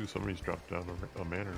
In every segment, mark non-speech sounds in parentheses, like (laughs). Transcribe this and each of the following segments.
Ooh, somebody's dropped down a, a manor.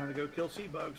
Time to go kill sea bugs.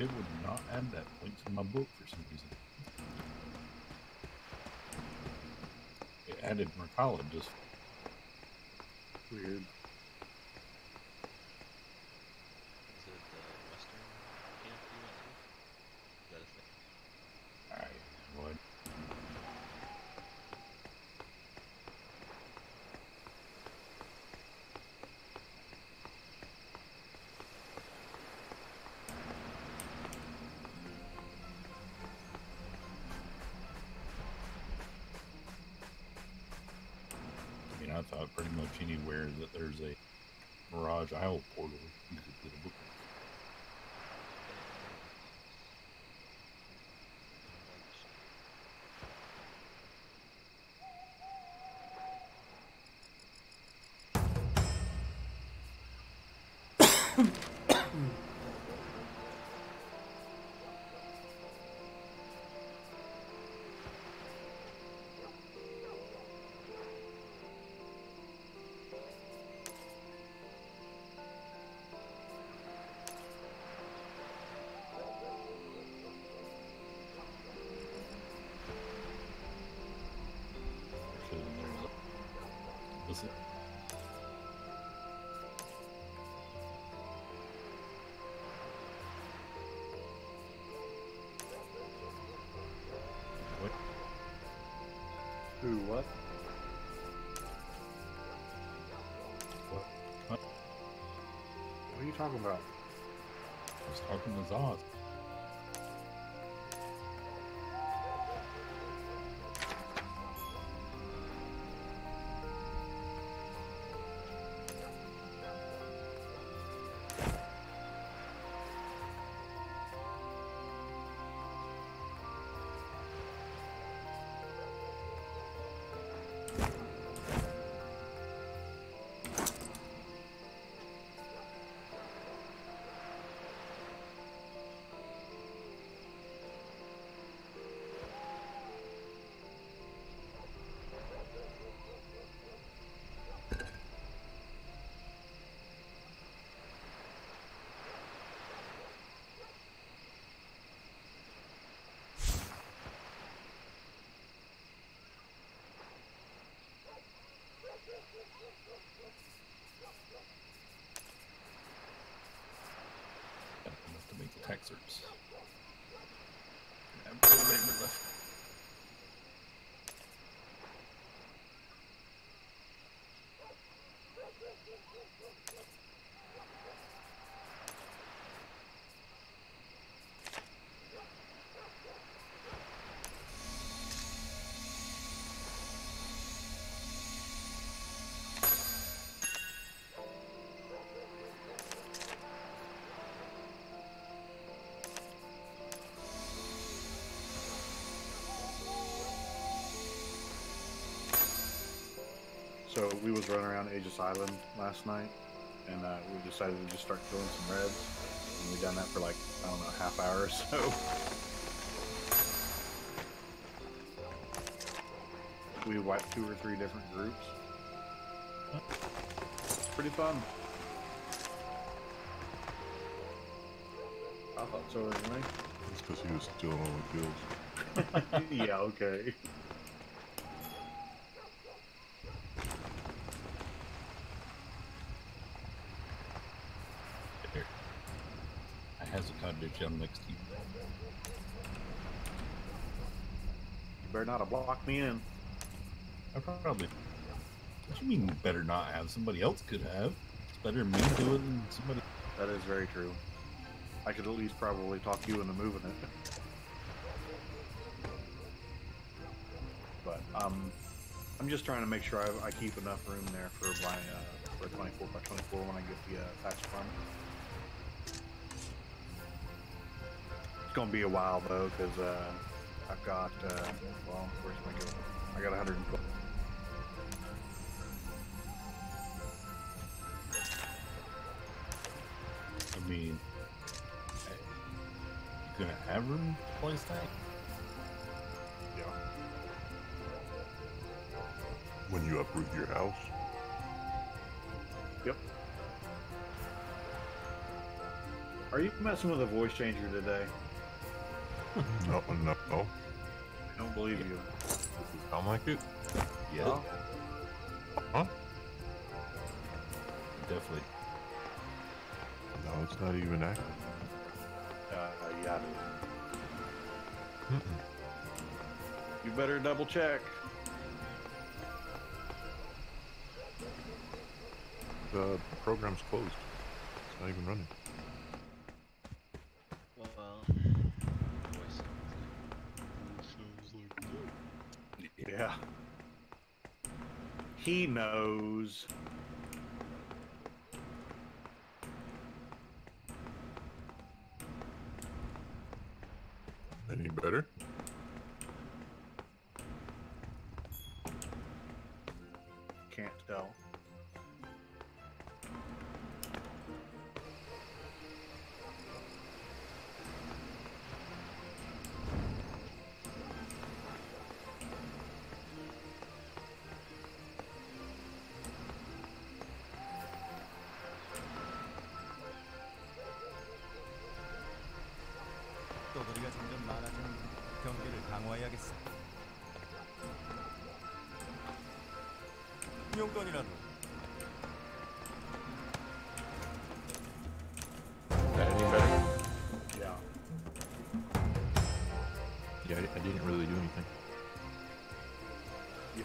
It would not add that point to my book for some reason. It added Marcala just Weird. What? What? What? What are you talking about? I was talking to Zod. Excerpts. Have we was running around Aegis Island last night, and uh, we decided to just start killing some reds. And we done that for like I don't know, a half hour or so. (laughs) we wiped two or three different groups. It's pretty fun. I thought so anyway. It's because he was stealing all the kills. (laughs) yeah, okay. Here. I has a cottage down next to you. You better not to block me in. I probably. What you mean better not have? Somebody else could have. It's better me do it than somebody. That is very true. I could at least probably talk you into moving it. But um, I'm just trying to make sure I, I keep enough room there for my uh, for a 24 by 24 when I get the uh, patch farm. It's gonna be a while though, because uh, I've got uh, well, where's my go? I got 112. I mean, hey, you gonna have room to place that? Yeah. When you uproot your house, Yep. Are you messing with a voice changer today? (laughs) No, no, no. I don't believe you. Does it sound like it? Yeah, Huh? Huh? definitely. No, it's not even active. Uh, yeah. Mm-mm. You better double check. The program's closed. It's not even running. Well, voice sounds like. Sounds like that. Yeah. He knows.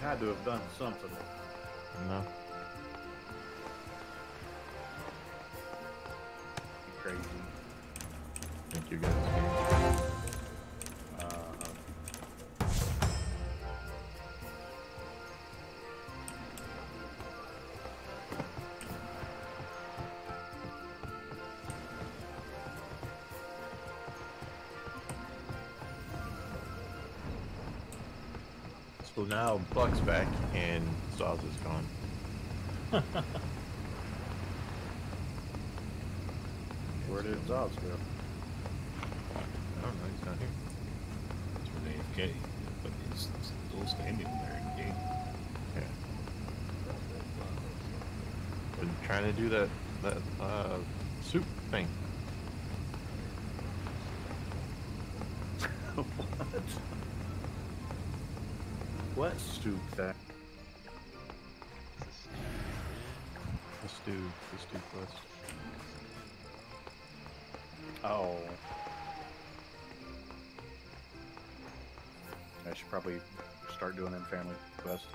Had to have done something. So now Buck's back and Saws is gone. (laughs) where did Zobs go? I don't know, he's not here. It's an AFK, but he's still standing there in game. Yeah. Been trying to do that that uh soup thing. what? What soup that? Let's do let's do quest. Oh. I should probably start doing them family quest.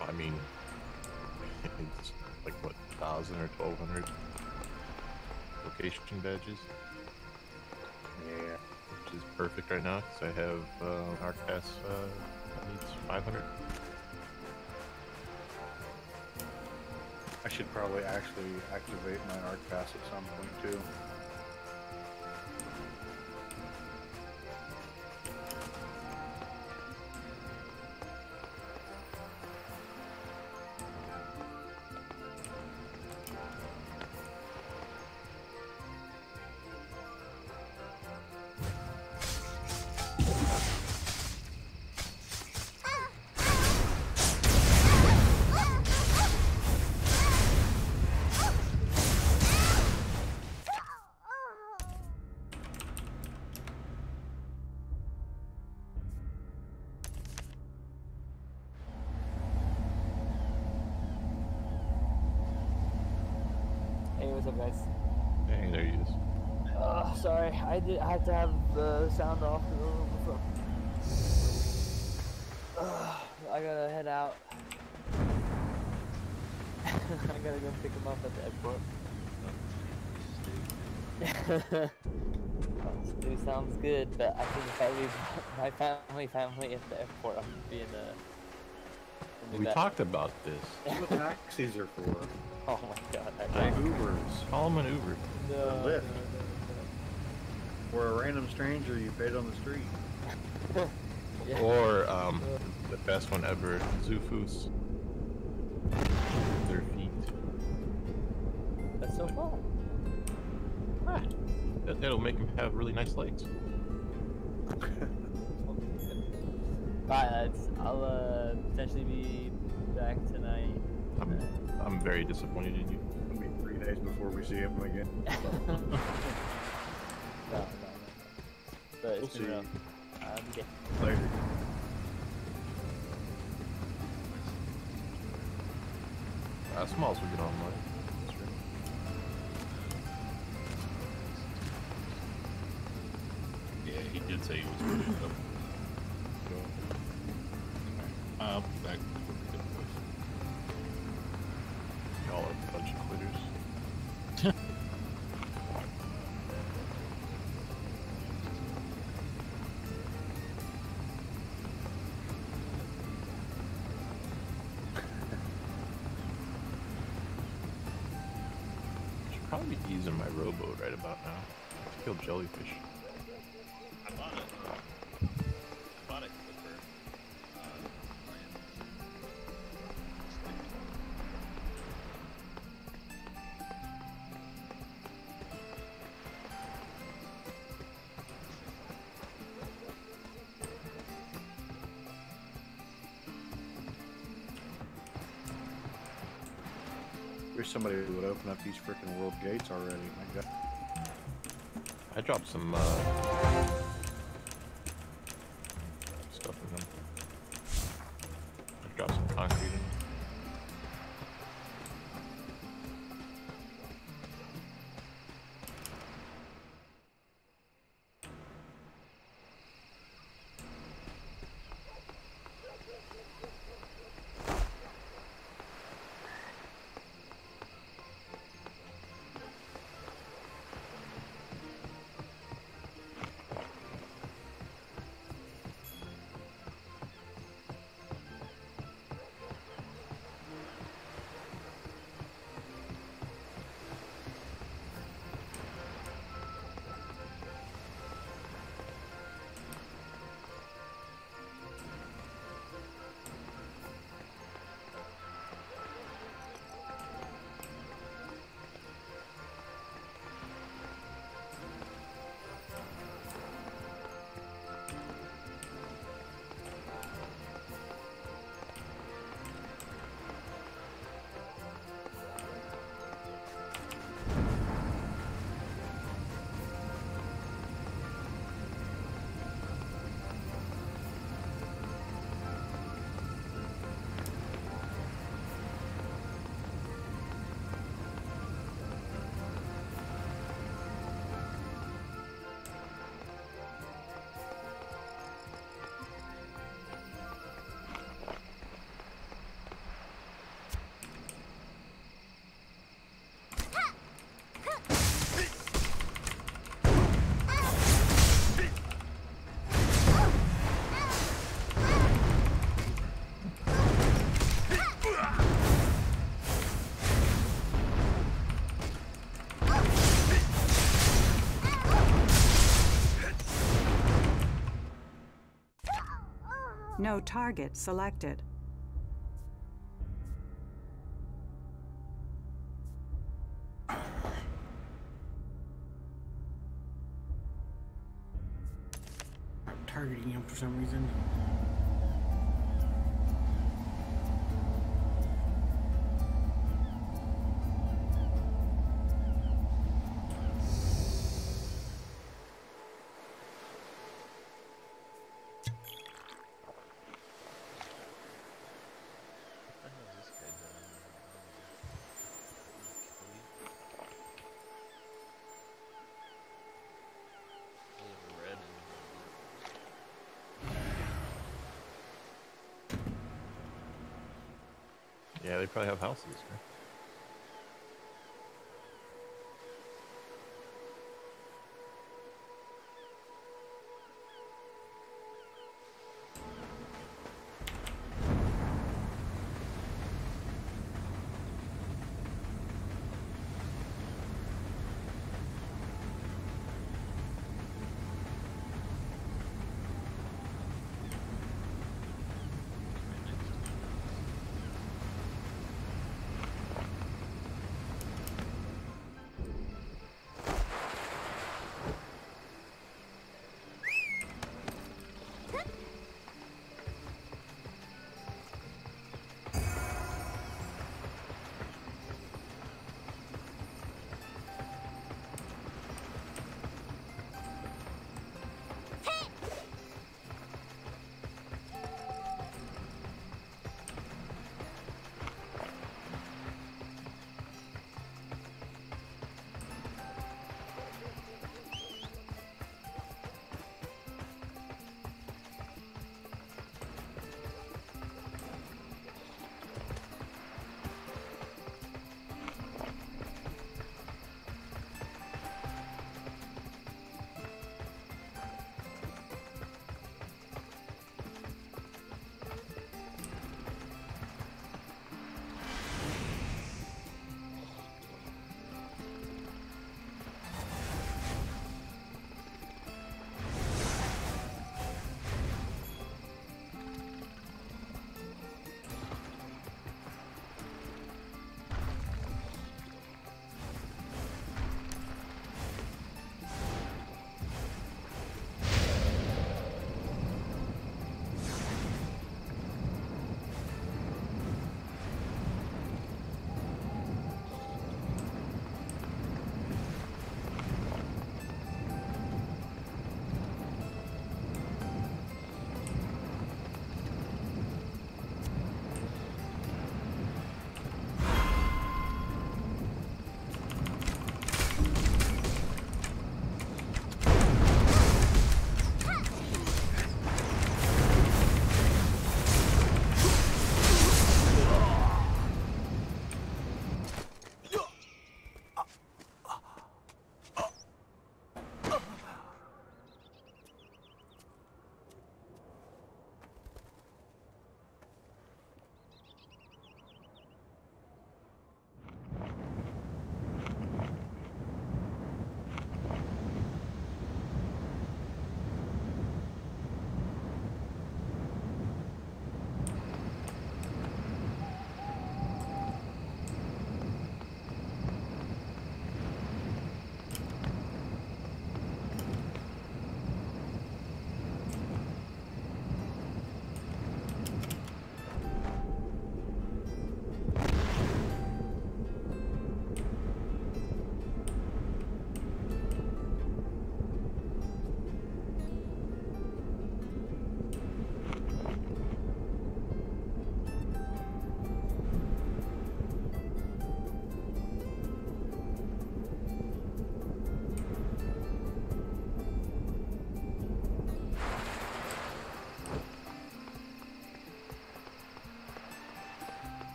I mean it's (laughs) like what thousand or twelve hundred location badges, perfect right now because I have uh, Arc Pass uh, needs five hundred. I should probably actually activate my arc pass at some point too. Had to have the sound off. Uh, I gotta head out. (laughs) I gotta go pick him up at the airport. (laughs) Stu sounds good, but I think if I leave (laughs) my family, family at the airport, I'm gonna be in a. gonna We bad. talked about this. What taxis are for. Oh my god! I Like don't- Ubers. Call him an Uber. no, Lyft. No, no, Or a random stranger you paid on the street. Yeah. (laughs) Or um, the best one ever, Zufus. Their feet. That's so fun. Ah, that, that'll make him have really nice legs. (laughs) Bye, lads. I'll uh, potentially be back tonight. I'm, I'm very disappointed in you. It'll be three days before we see him again. (laughs) no, no, no. But it's We'll been rough. see. Um, yeah. Later. Uh, Smalls will get online. That's. Yeah, he did say he was ready to go. I'll back. Should probably be using my rowboat right about now. Kill jellyfish. Somebody would open up these freaking world gates already. My God. I dropped some uh, No target selected. I'm targeting him for some reason. Yeah, they probably have houses. Right?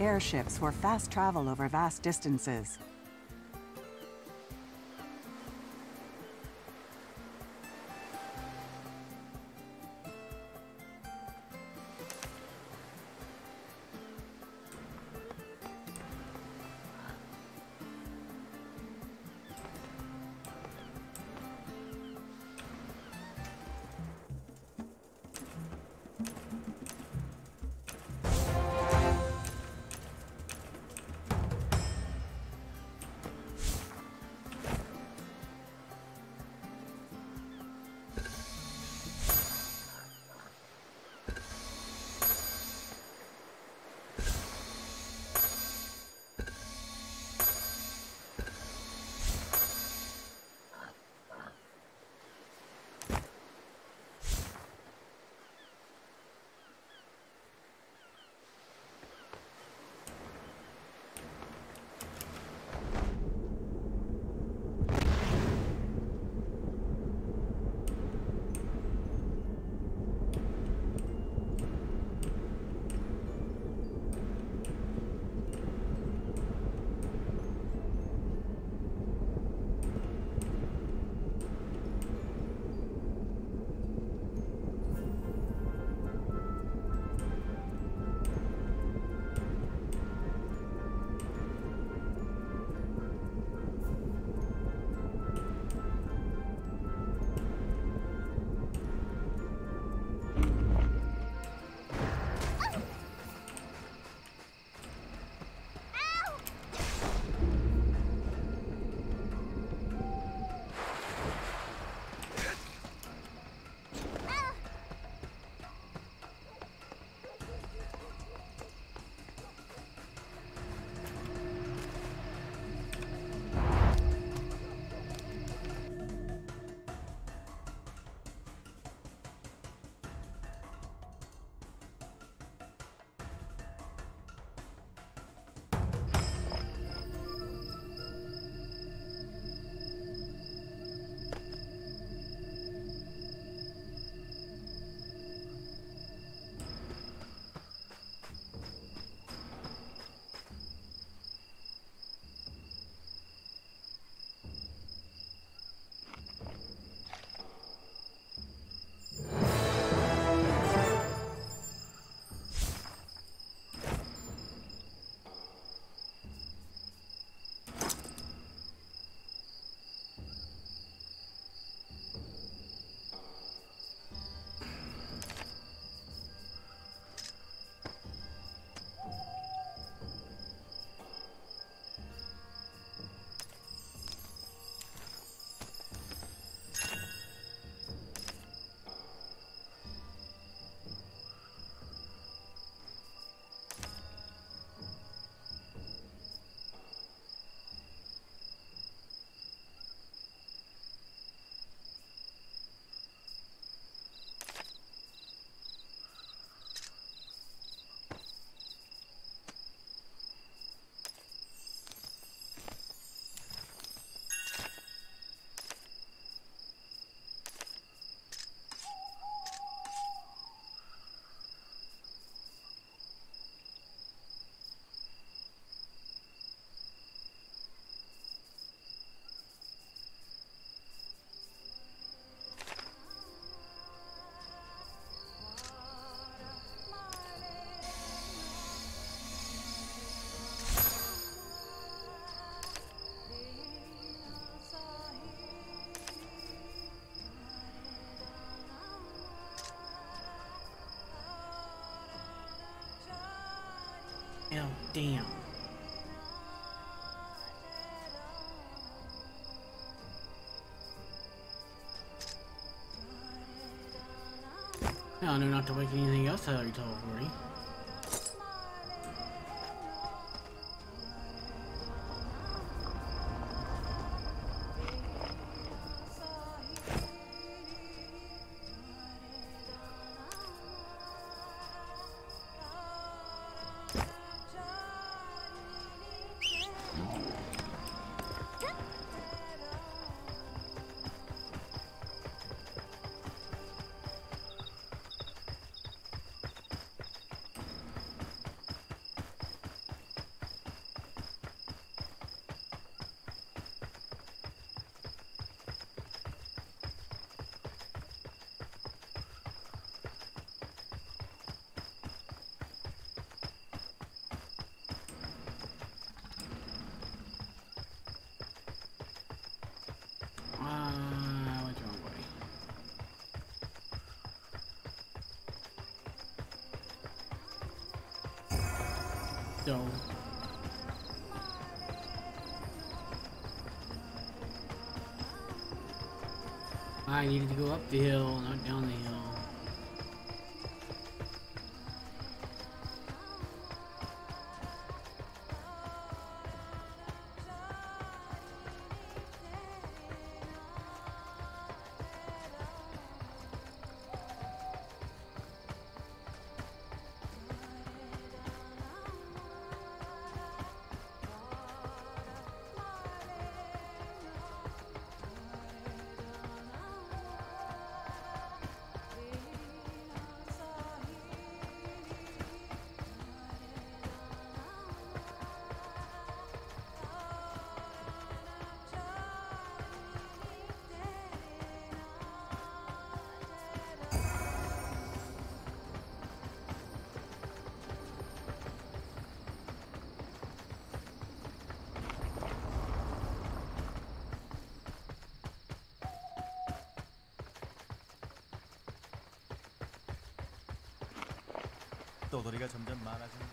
Airships for fast travel over vast distances. Damn. I knew not to wake anything else out of your teleporting. To go up the hill, 떠돌이가 점점 많아지는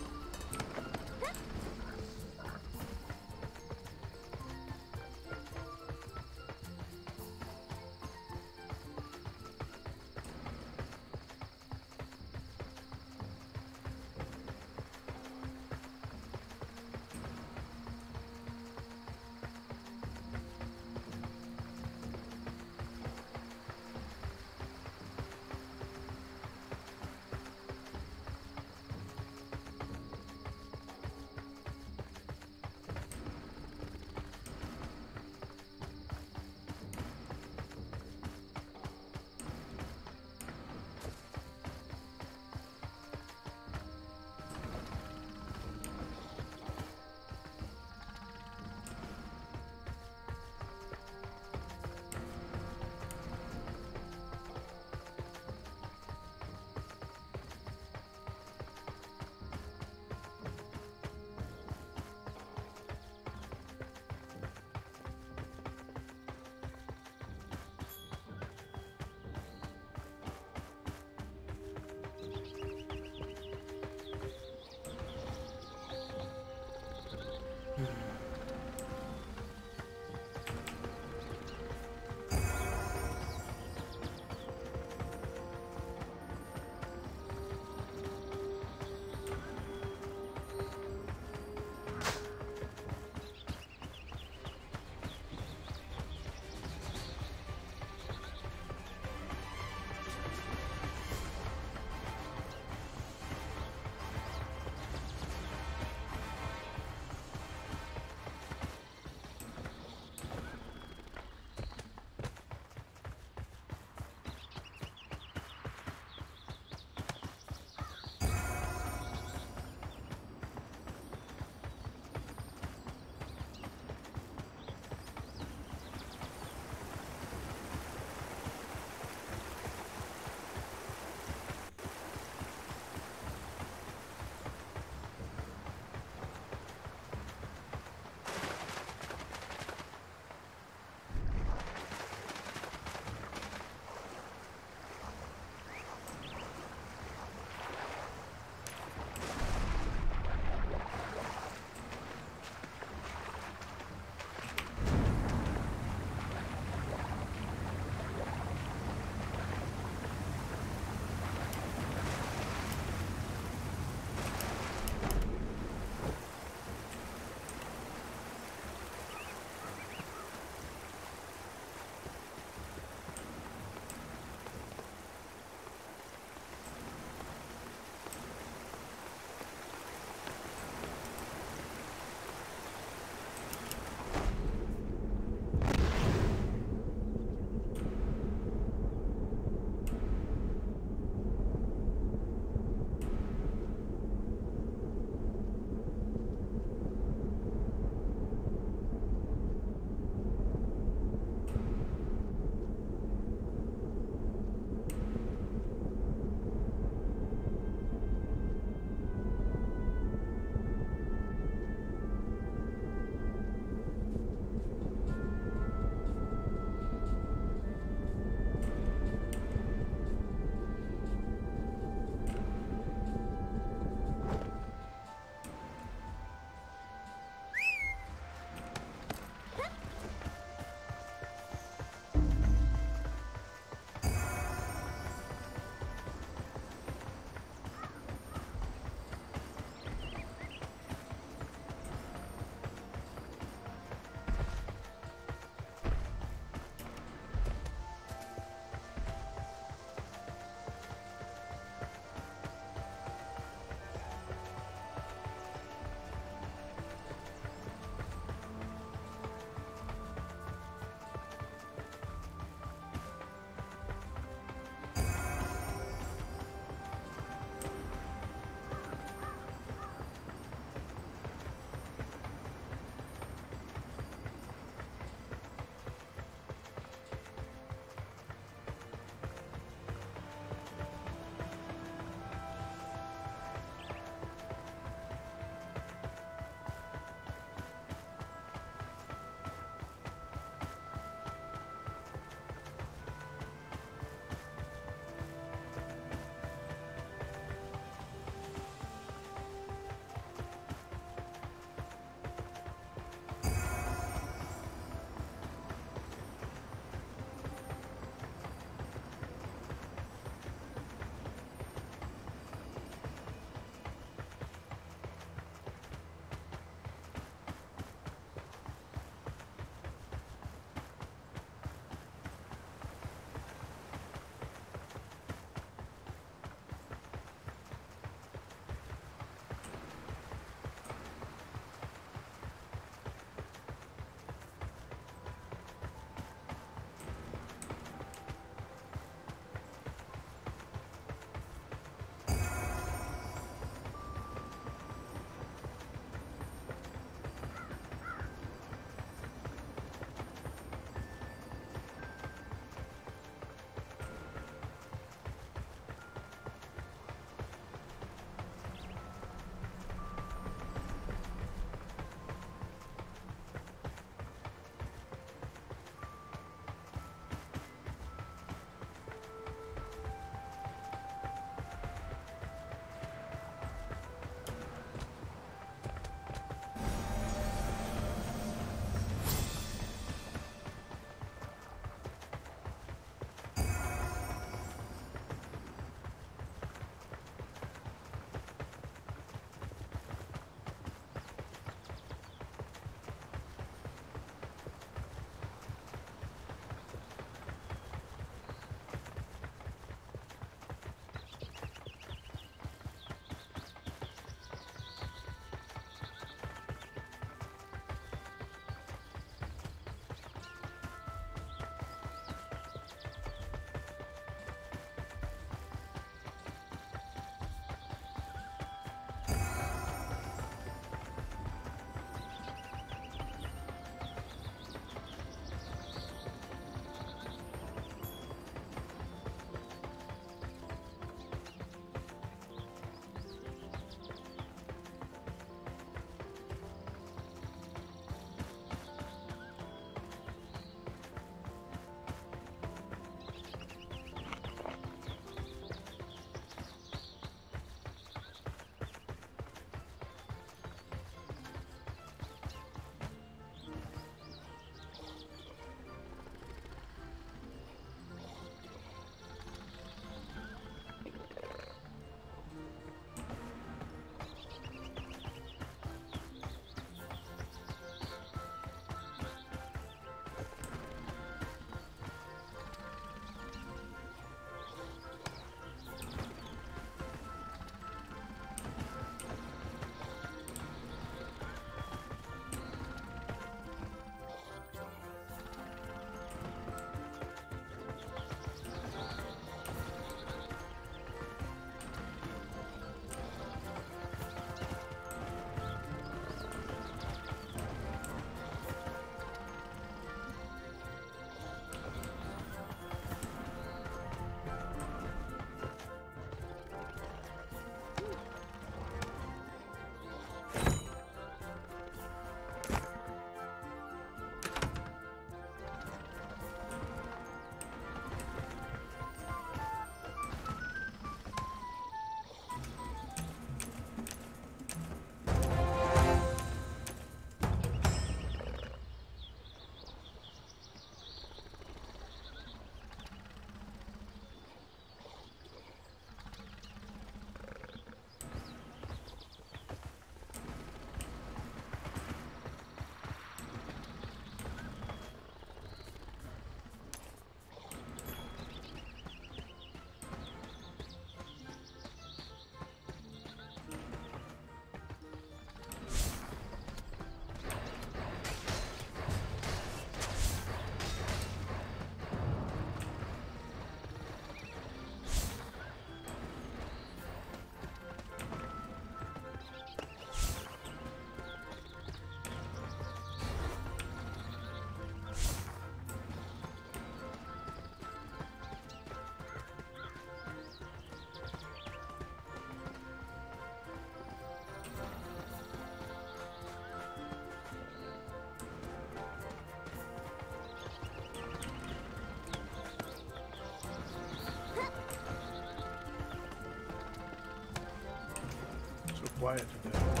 quiet today.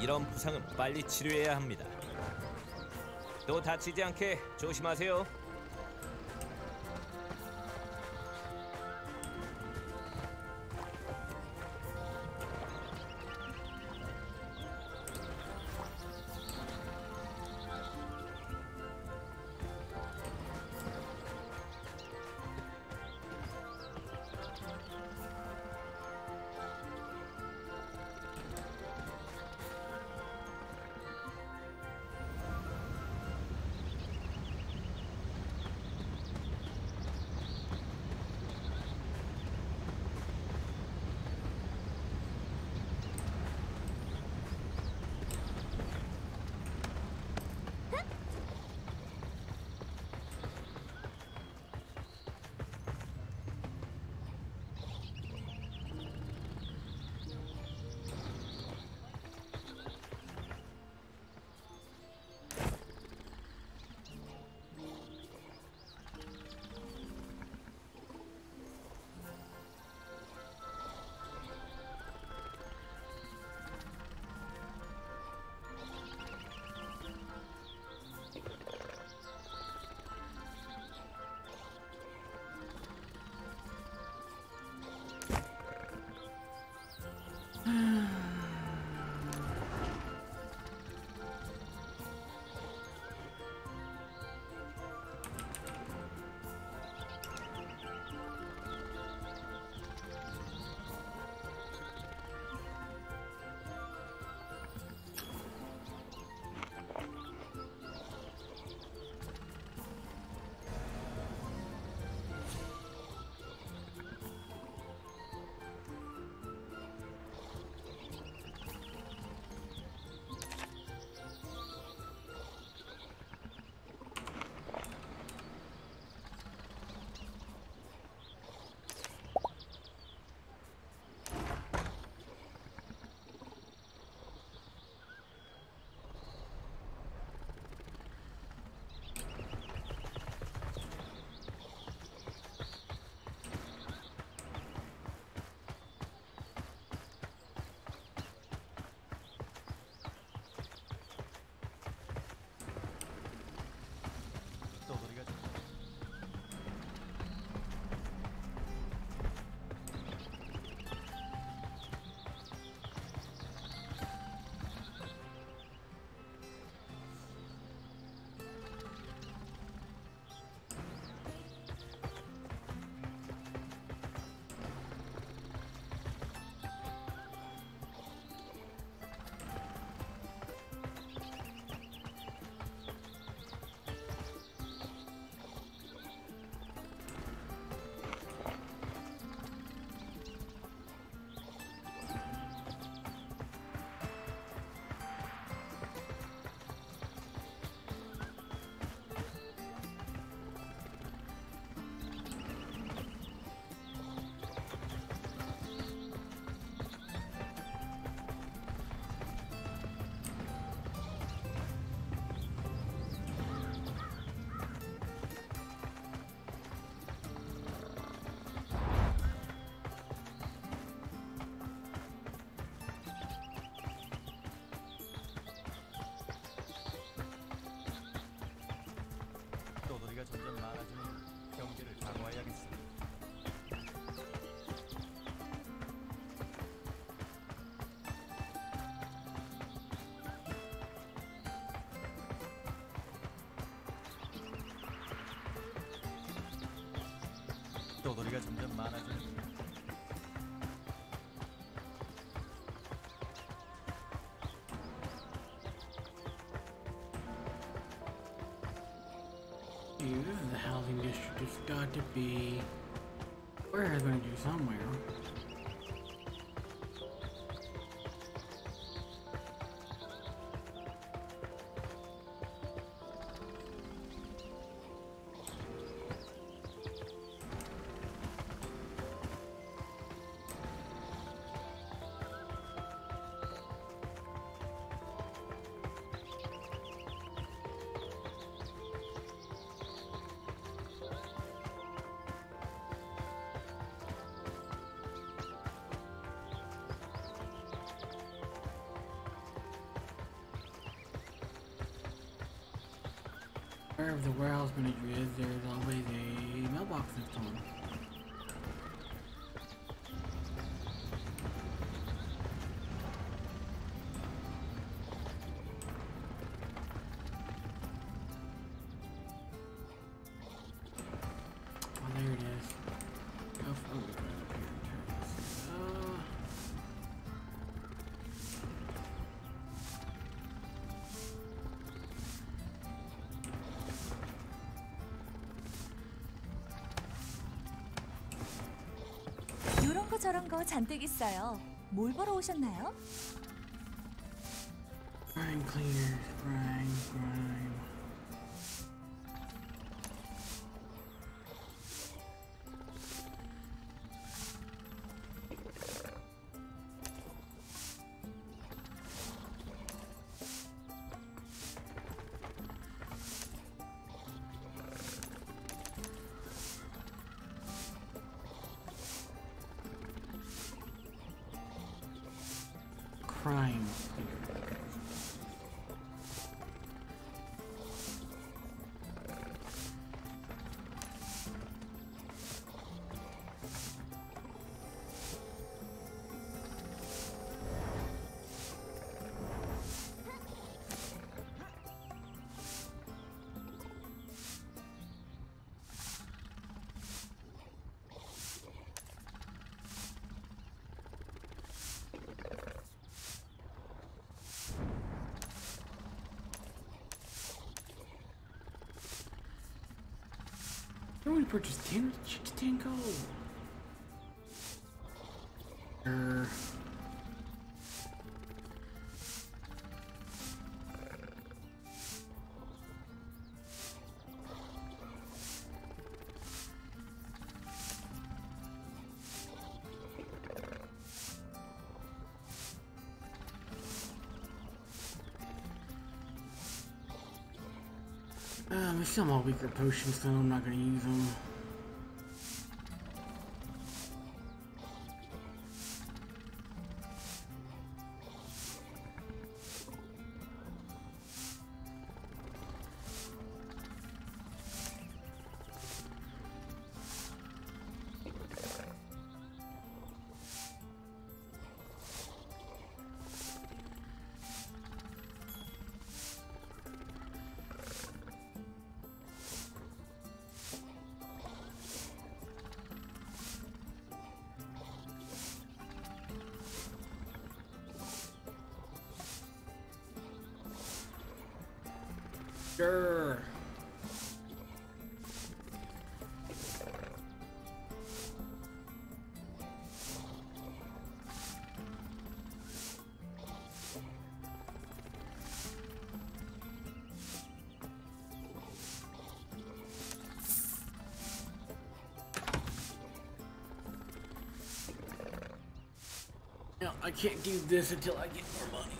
이런 부상은 빨리 치료해야 합니다. 또 다치지 않게 조심하세요. 떠돌이가 점점 많아지는 Dude, this is the housing district. It's got to be. Where is going to do somewhere? Wherever the warehouse manager is, there's always a mailbox next to him. 저런 거 잔뜩 있어요. 뭘 보러 오셨나요? Brine cleaners, brine, brine. Crime. I only purchased 10 chicks 10 gold. Er. Some all weaker potions, so I'm not gonna use them. I can't do this until I get more money.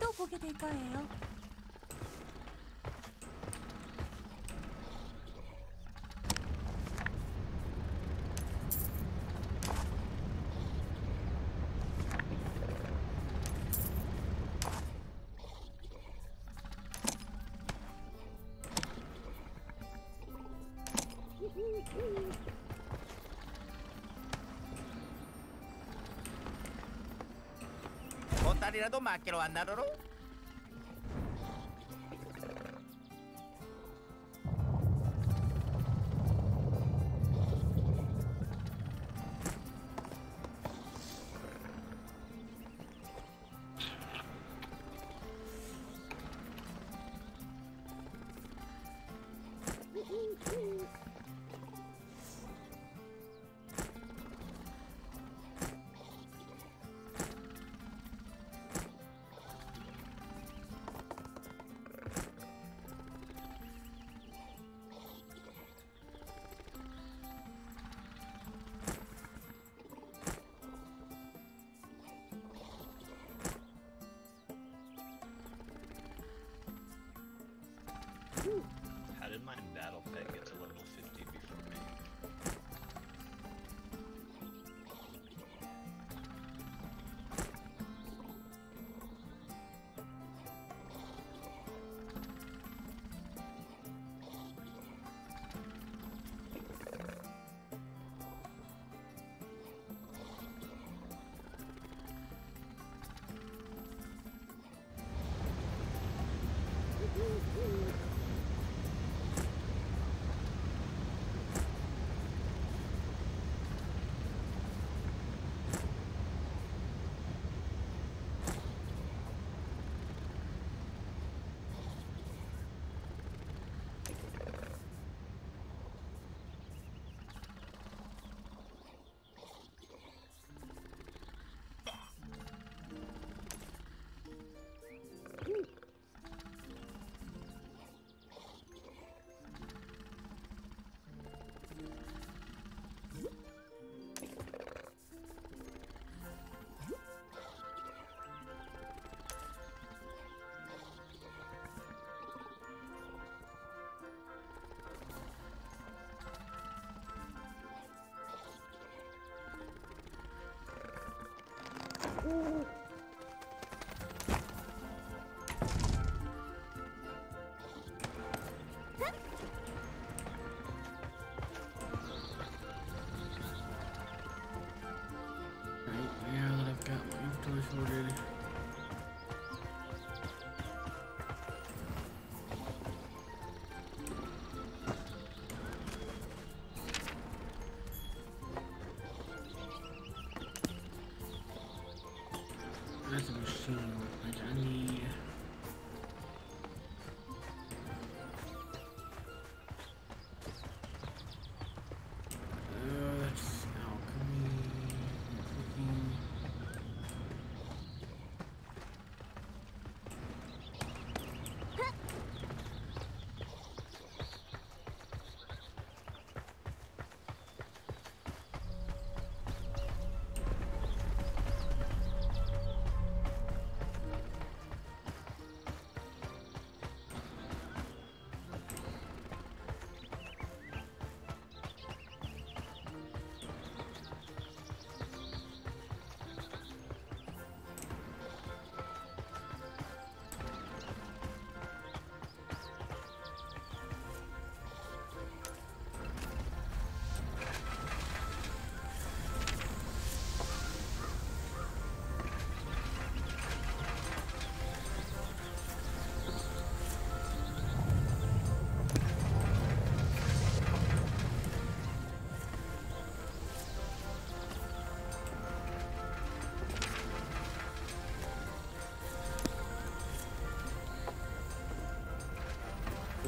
또 보게 될 거예요. dinero más que. I've got my inventory sorted.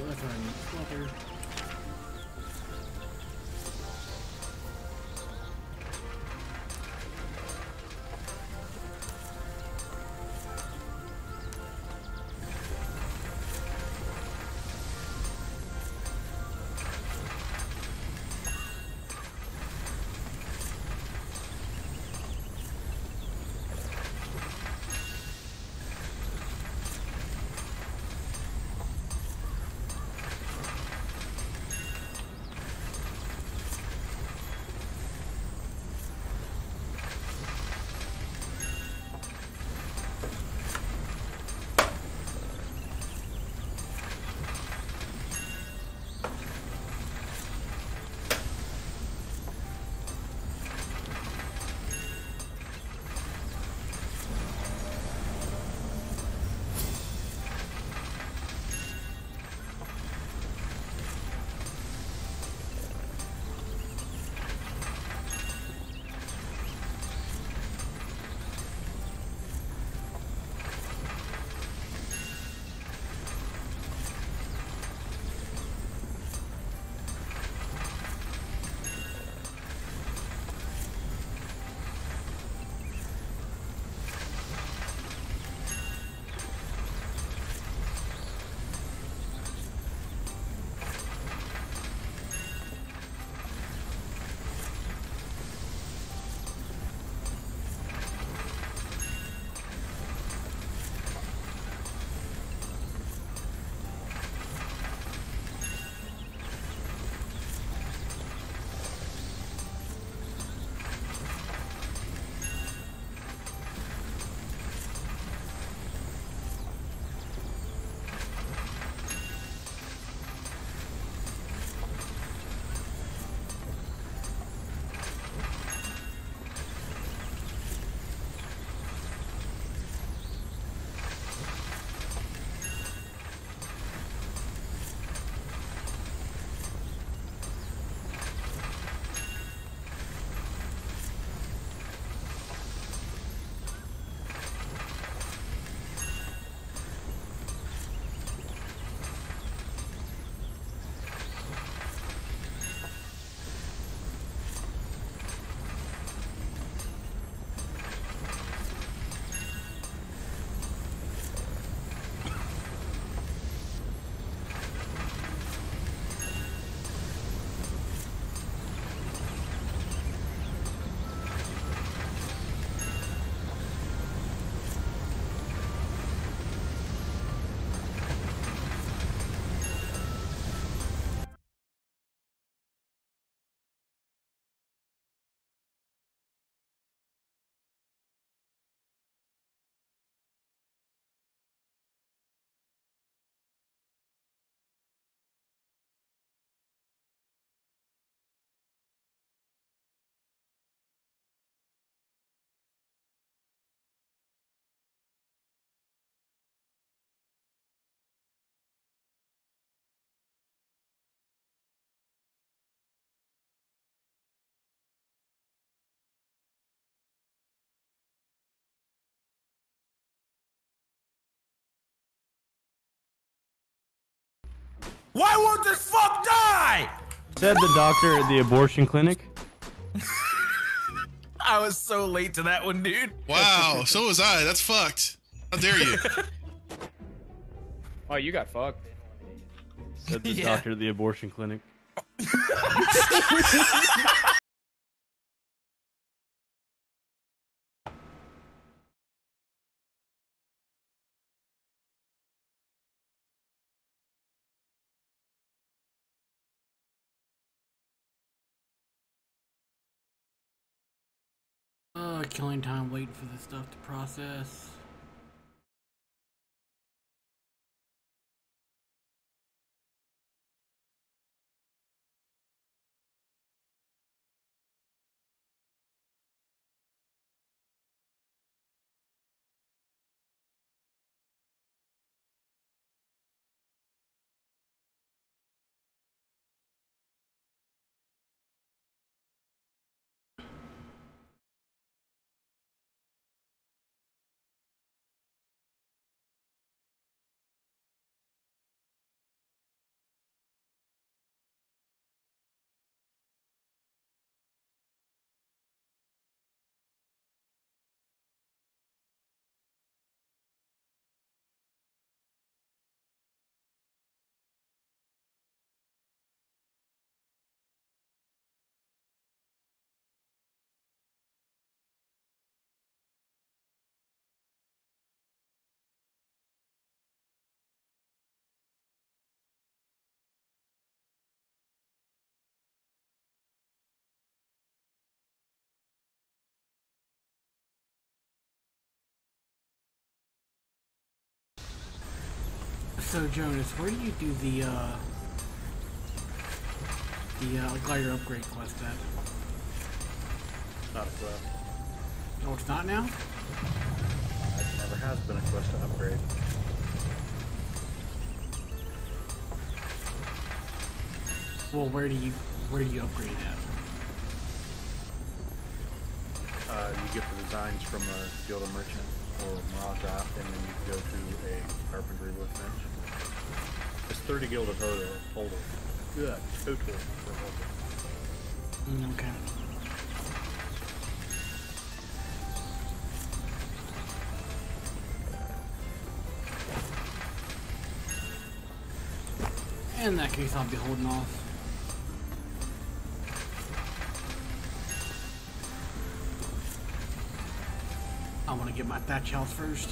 Well, that's Why won't this fuck die? Said the doctor at the abortion clinic. (laughs) I was so late to that one, dude. Wow, so was I. That's fucked. How dare you? (laughs) Oh, you got fucked. Said the (laughs) Yeah. doctor at the abortion clinic. Uh, killing time waiting for this stuff to process. So Jonas, where do you do the uh the uh, glider upgrade quest at? Not a quest. Oh, it's not now. It never has been a quest to upgrade. Well, where do you where do you upgrade at? Uh, you get the designs from a Guild of Merchant or Maraja, and then you go to a carpentry workbench. It's 30 guild of total. total. Yeah, total. for Holder. Mm, okay. In that case, I'll be holding off. I want to get my thatch house first.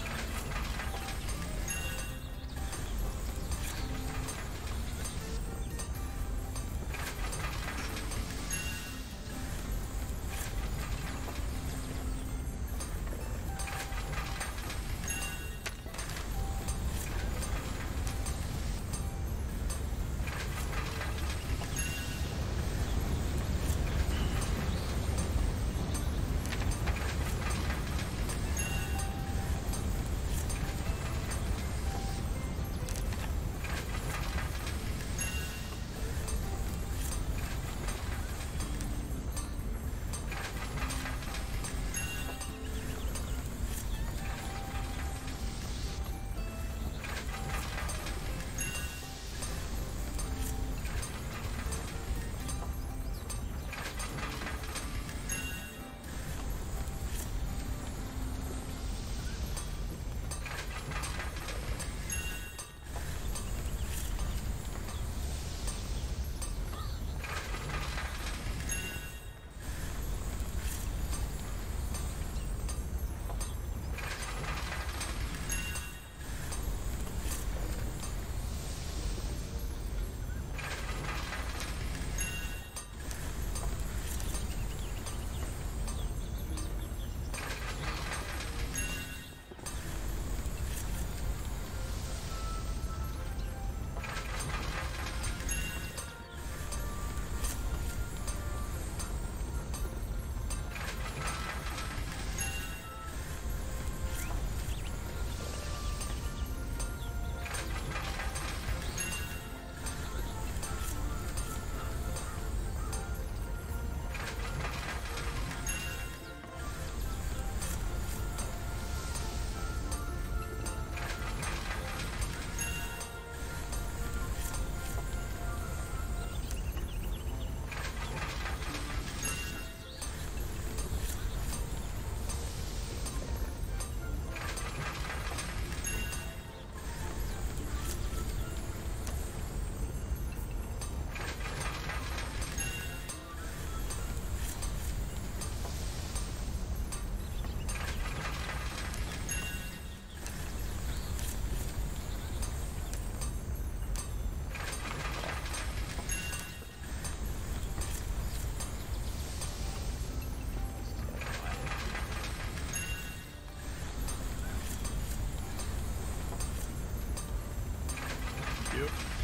Yep.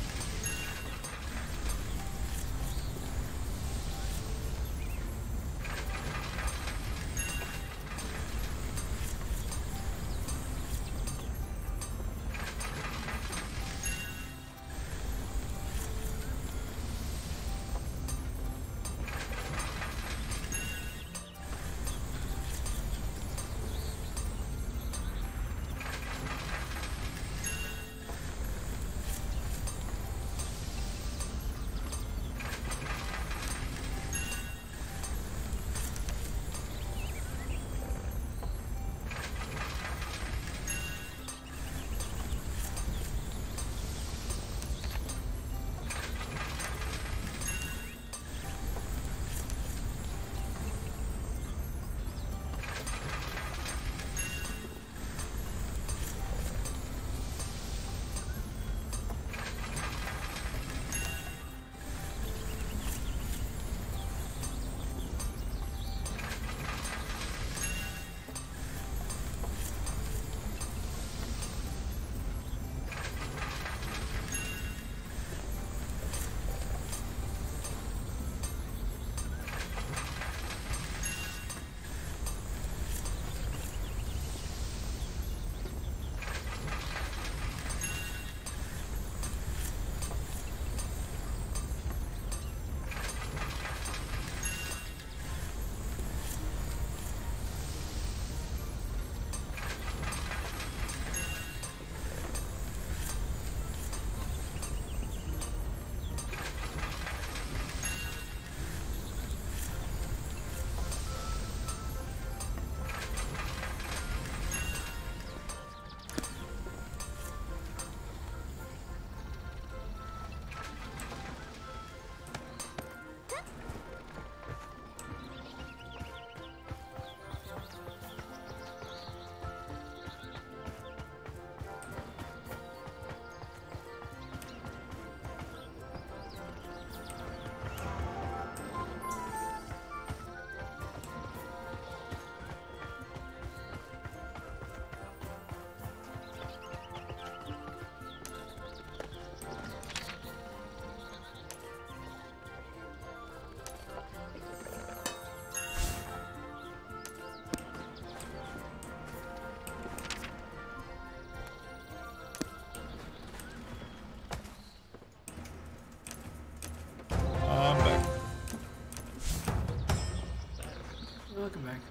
Welcome back.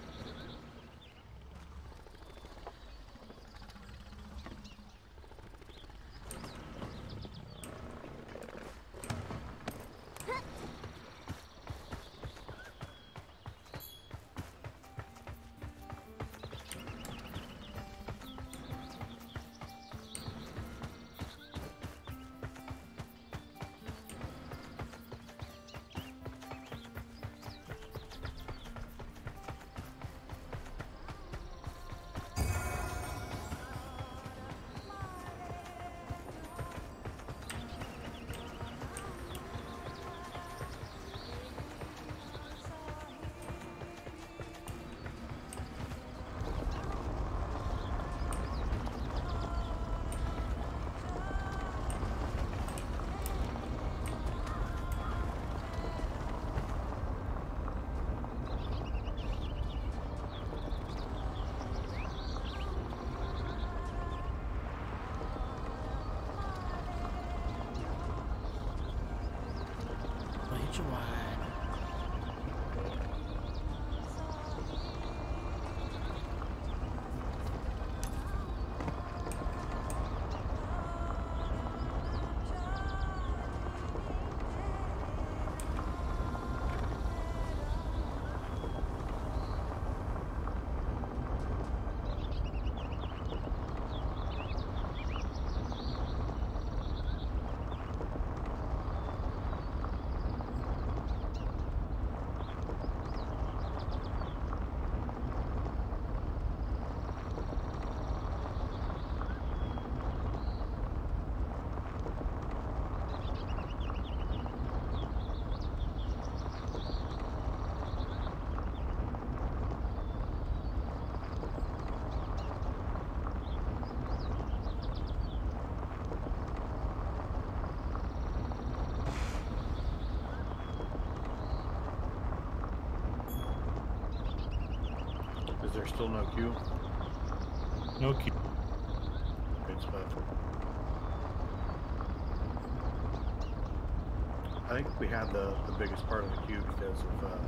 Extra wide. Is there still no queue? No queue. Good stuff. I think we had the, the biggest part of the queue because of uh,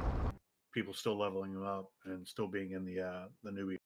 people still leveling them up and still being in the uh, the newbie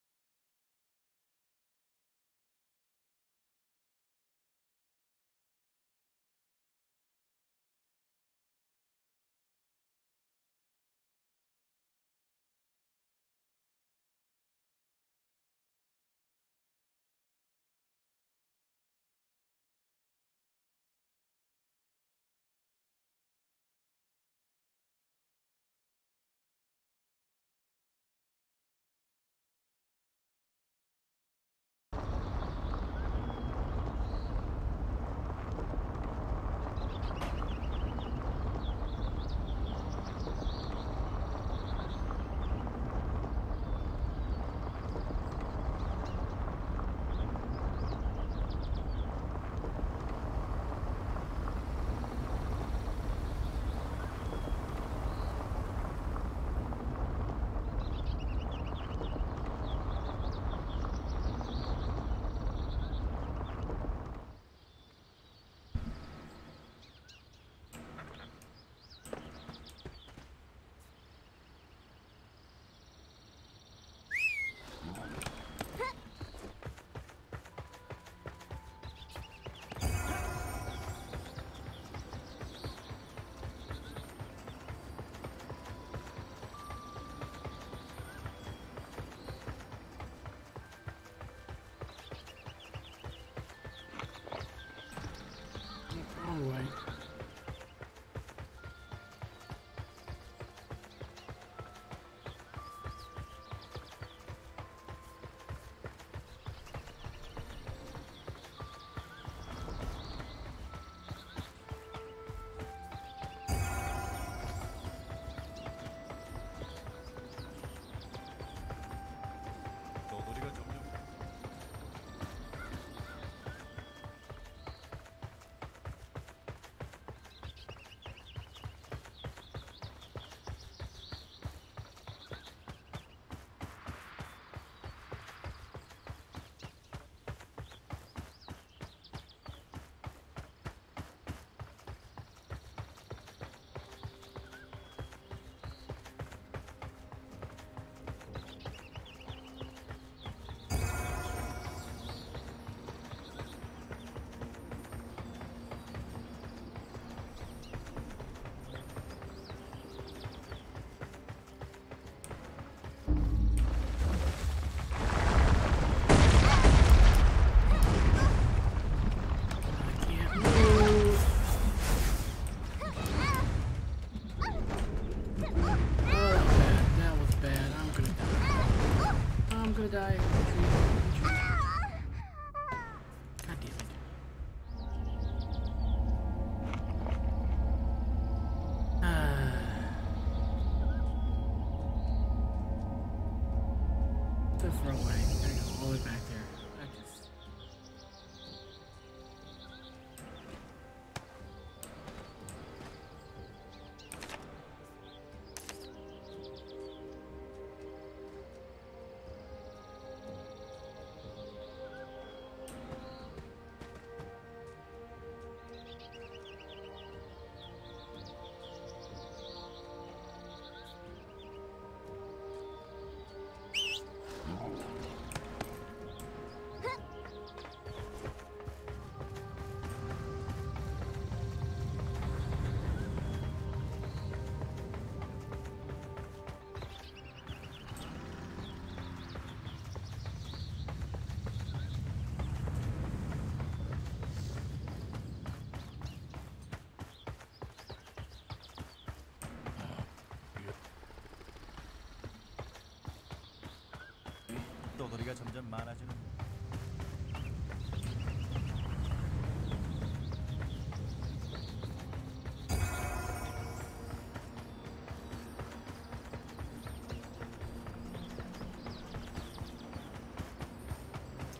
떠돌이가 점점 많아지는.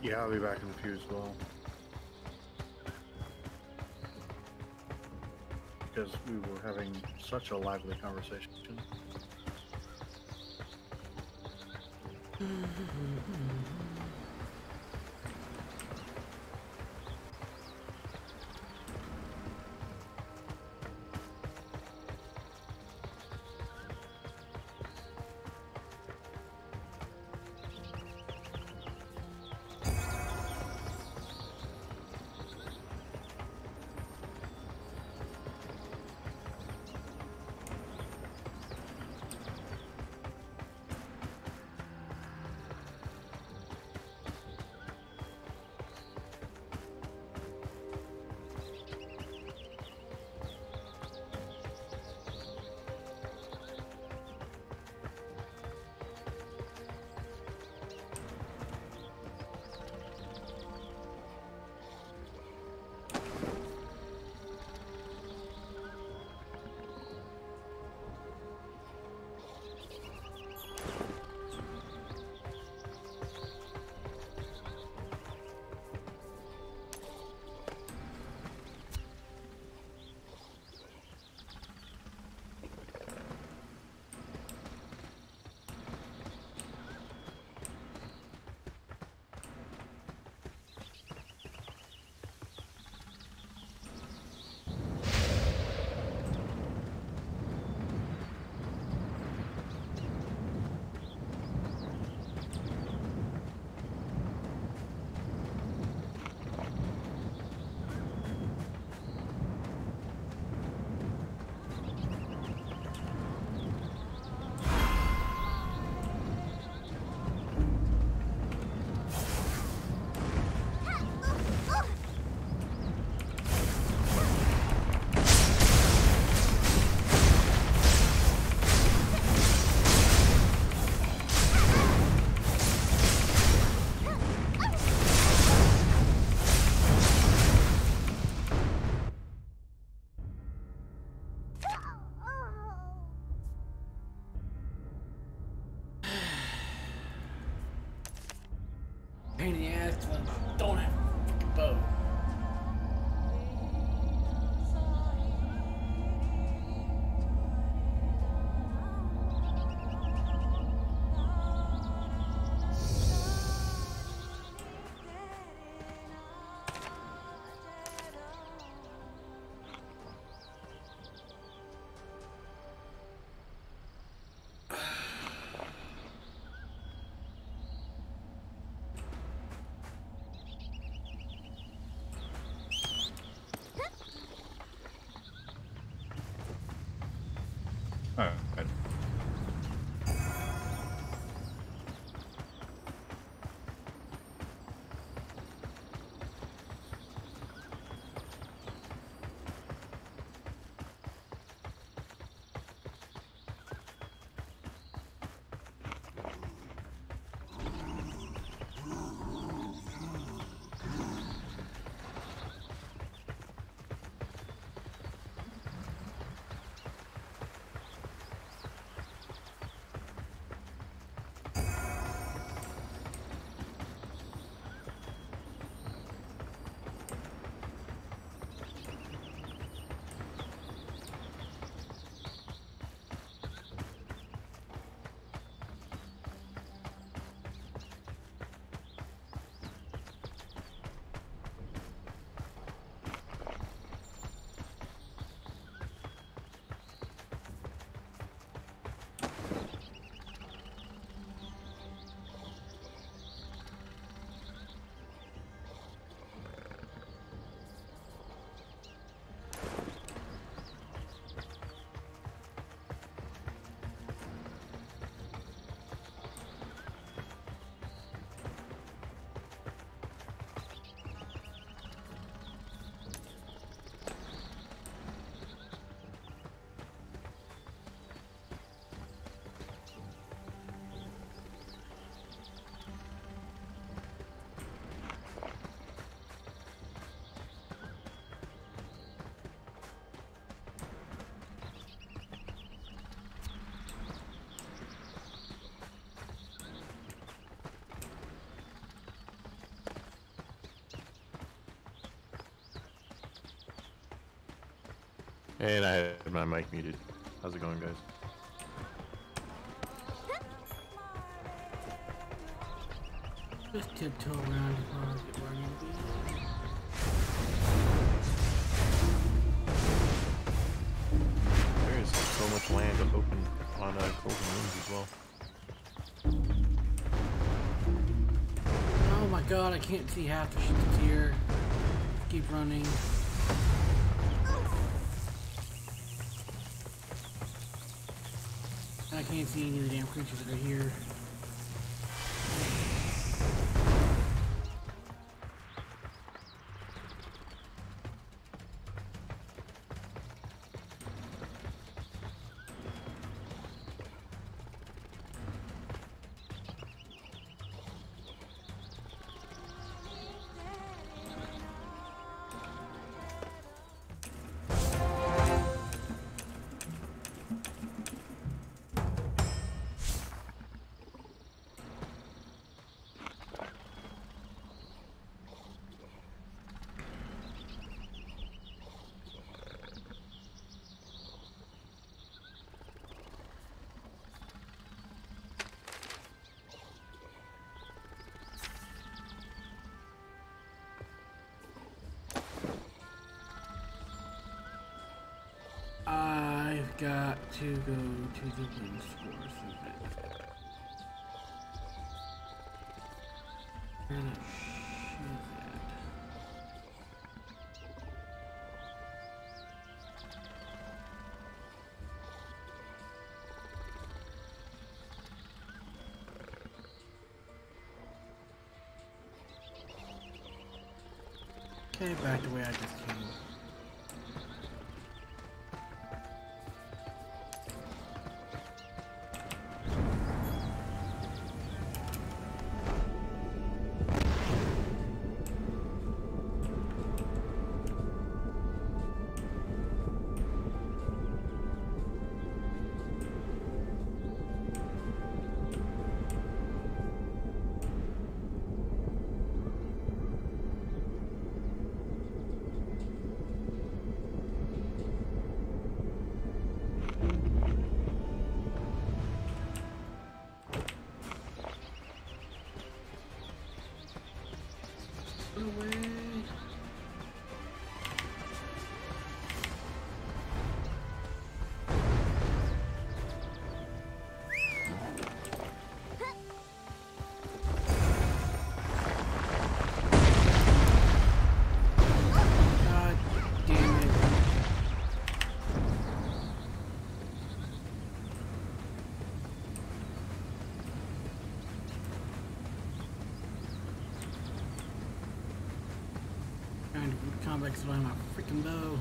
Yeah, I'll be back in a few as well. Because we were having such a lively conversation. Bow. And I had my mic muted. How's it going, guys? Just tiptoe around the closet where I'm gonna be. There is so much land open on uh, Golden Rings as well. Oh my god, I can't see half the shit here. Keep running. I can't see any of the damn creatures that are here. Got to go to the wind source event. Where the? Okay, back the way I just to freaking because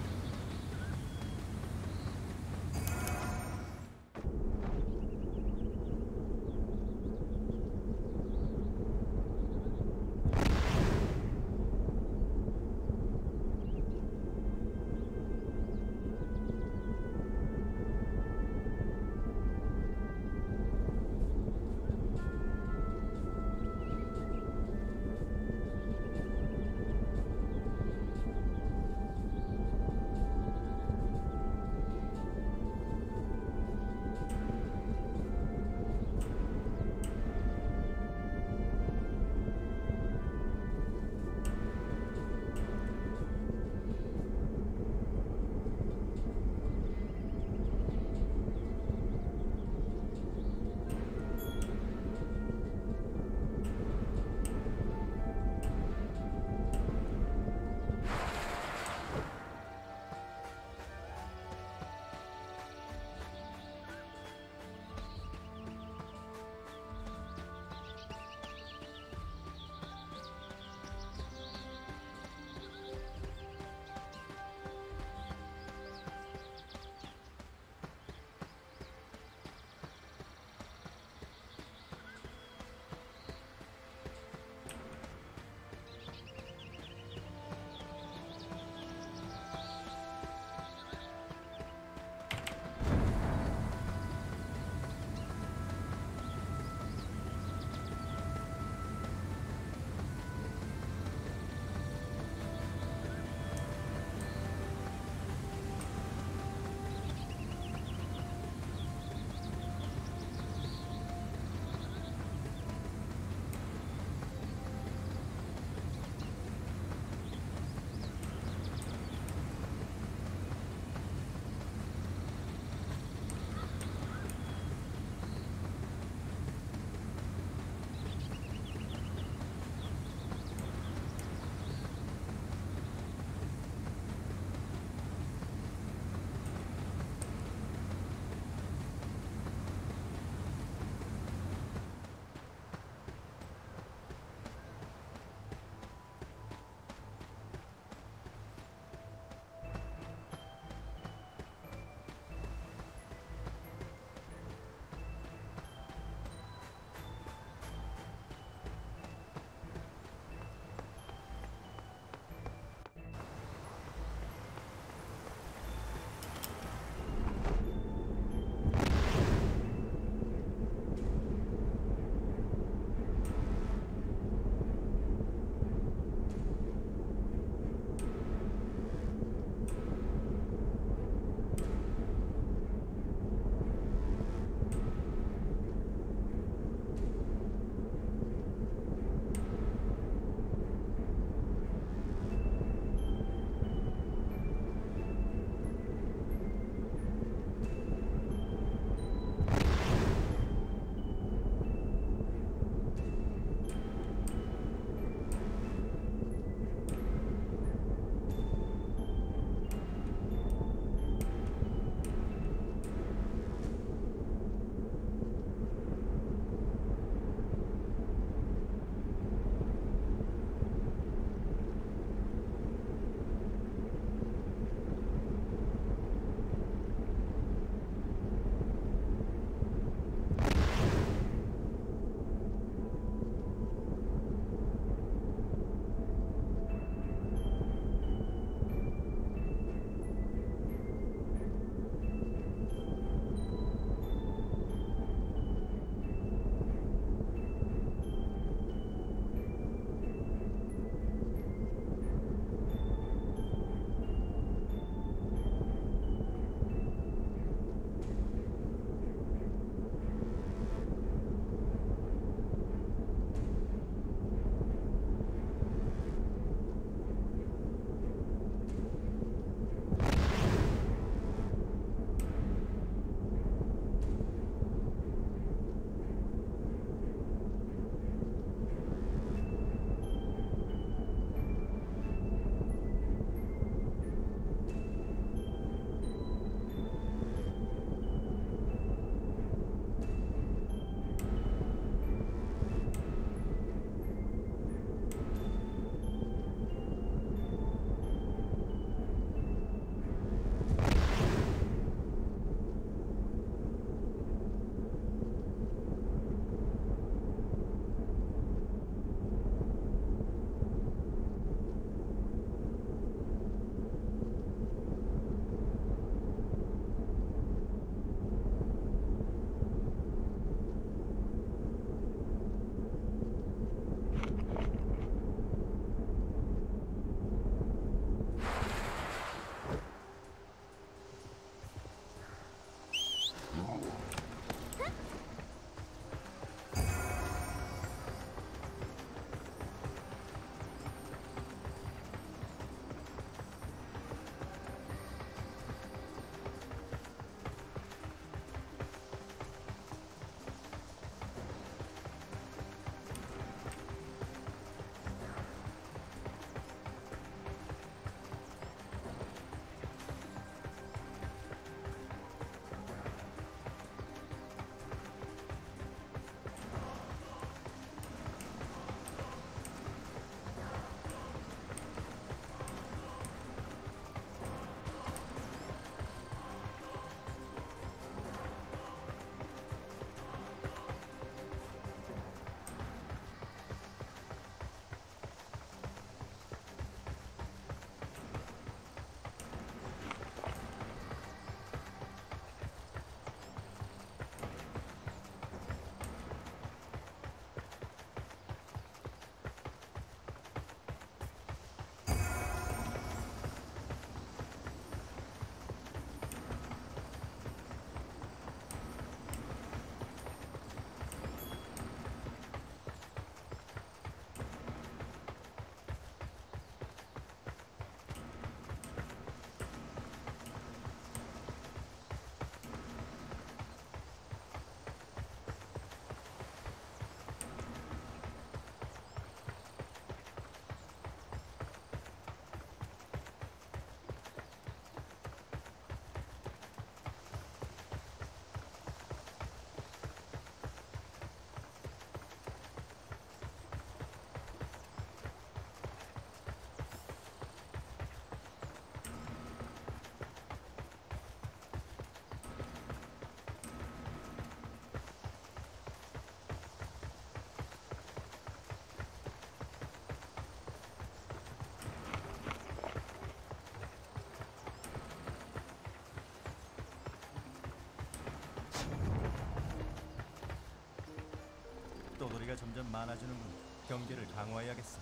떠돌이가 점점 많아지는군. 경계를 강화해야겠어.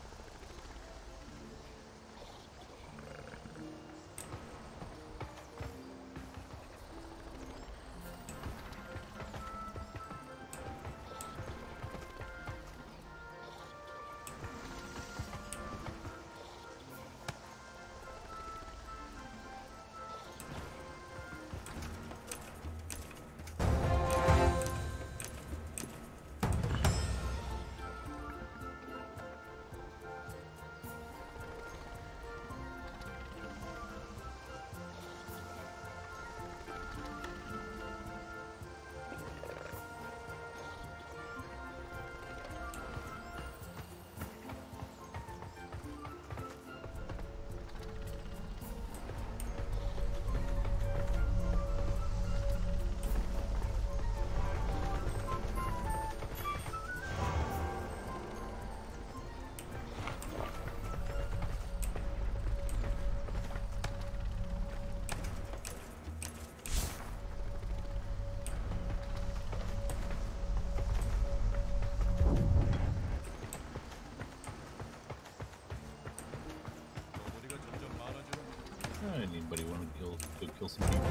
Kill some people?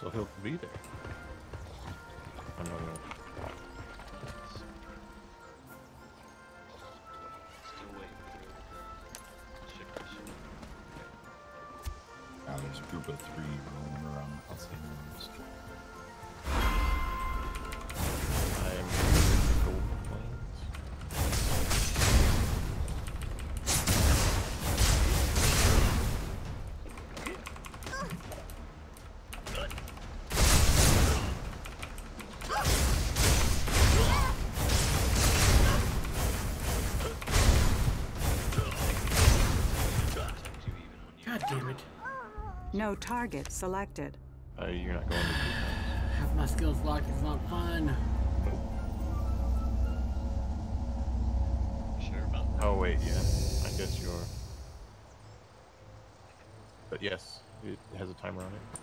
So he'll be there. No target selected. Uh, you're not going to. Half my skills locked is not fun. Sure about Oh wait, yeah. I guess you're. But yes, it has a timer on it.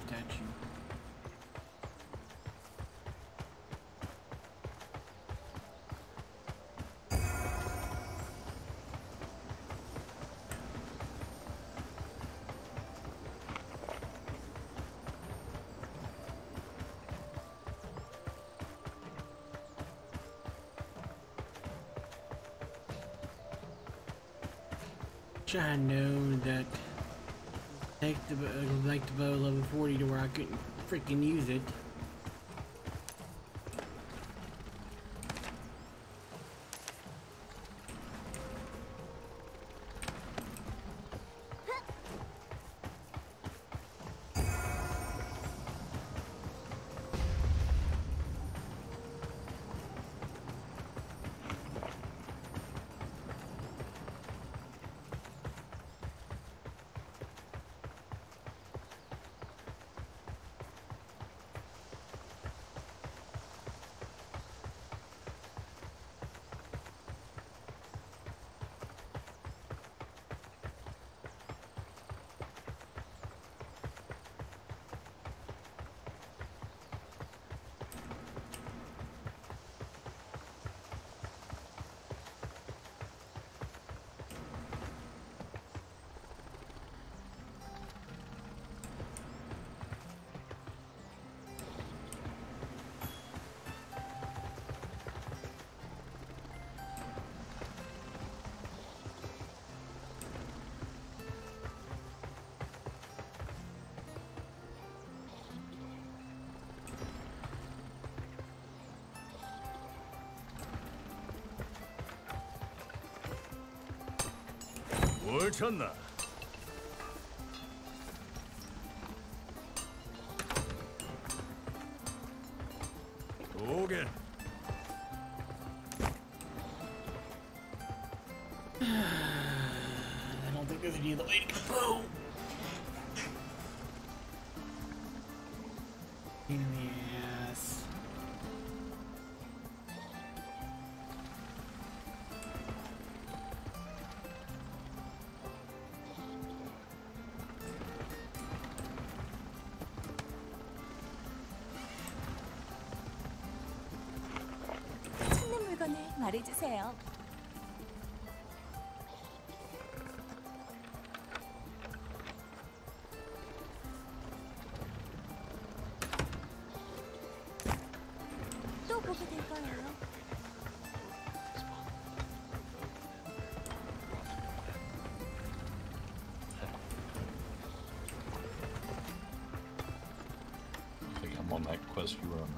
Statue. Wish I know that take the uh, like the bow level 40 to where I couldn't freaking use it. 뭘 쳤나? 오겐 (sighs) I don't think there's any other way to go. 말해주세요. 또 보게 될 거예요. I think I'm on that quest you were on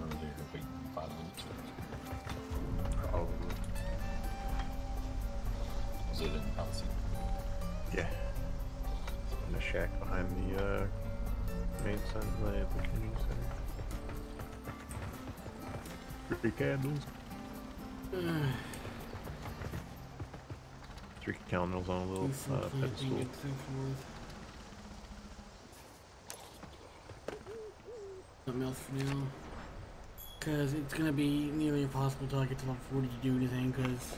main sun, the, the community center. Three candles. Three (sighs) candles on a little uh, pedestal. and so. Something else for now. Because it's going to be nearly impossible till I get to level 40 to do anything, because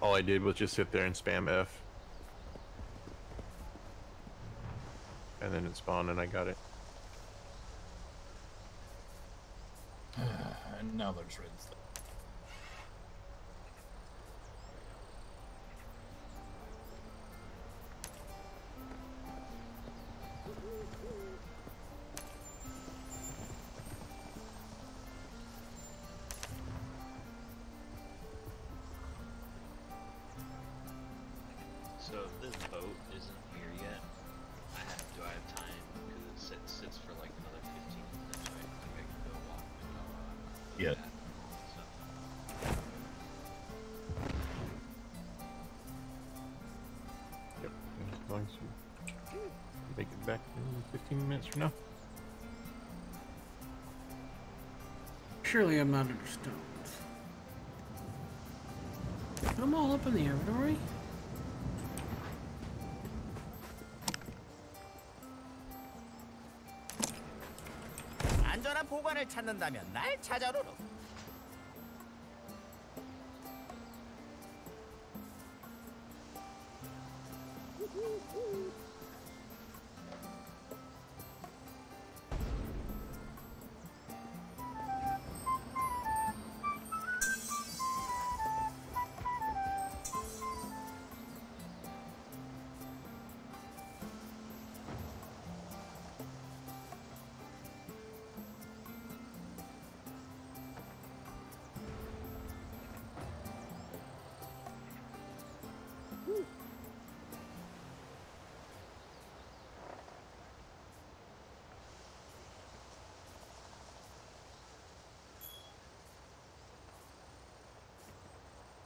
All I did was just sit there and spam F. And then it spawned and I got it. and now there's. minutes from now. surely I'm not under stones. Put them all up in the inventory. 안전한 보관을 찾는다면 날 찾아로로.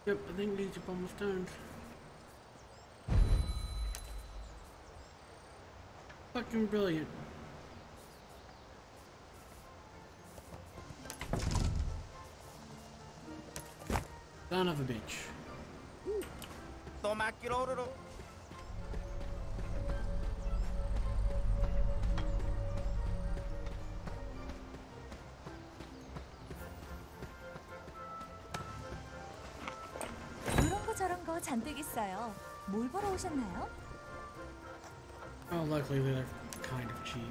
Yep, I think these are almost stones. Fucking brilliant. Son of a bitch. 잔뜩 있어요. 뭘 보러 오셨나요? Oh, luckily they're kind of cheap.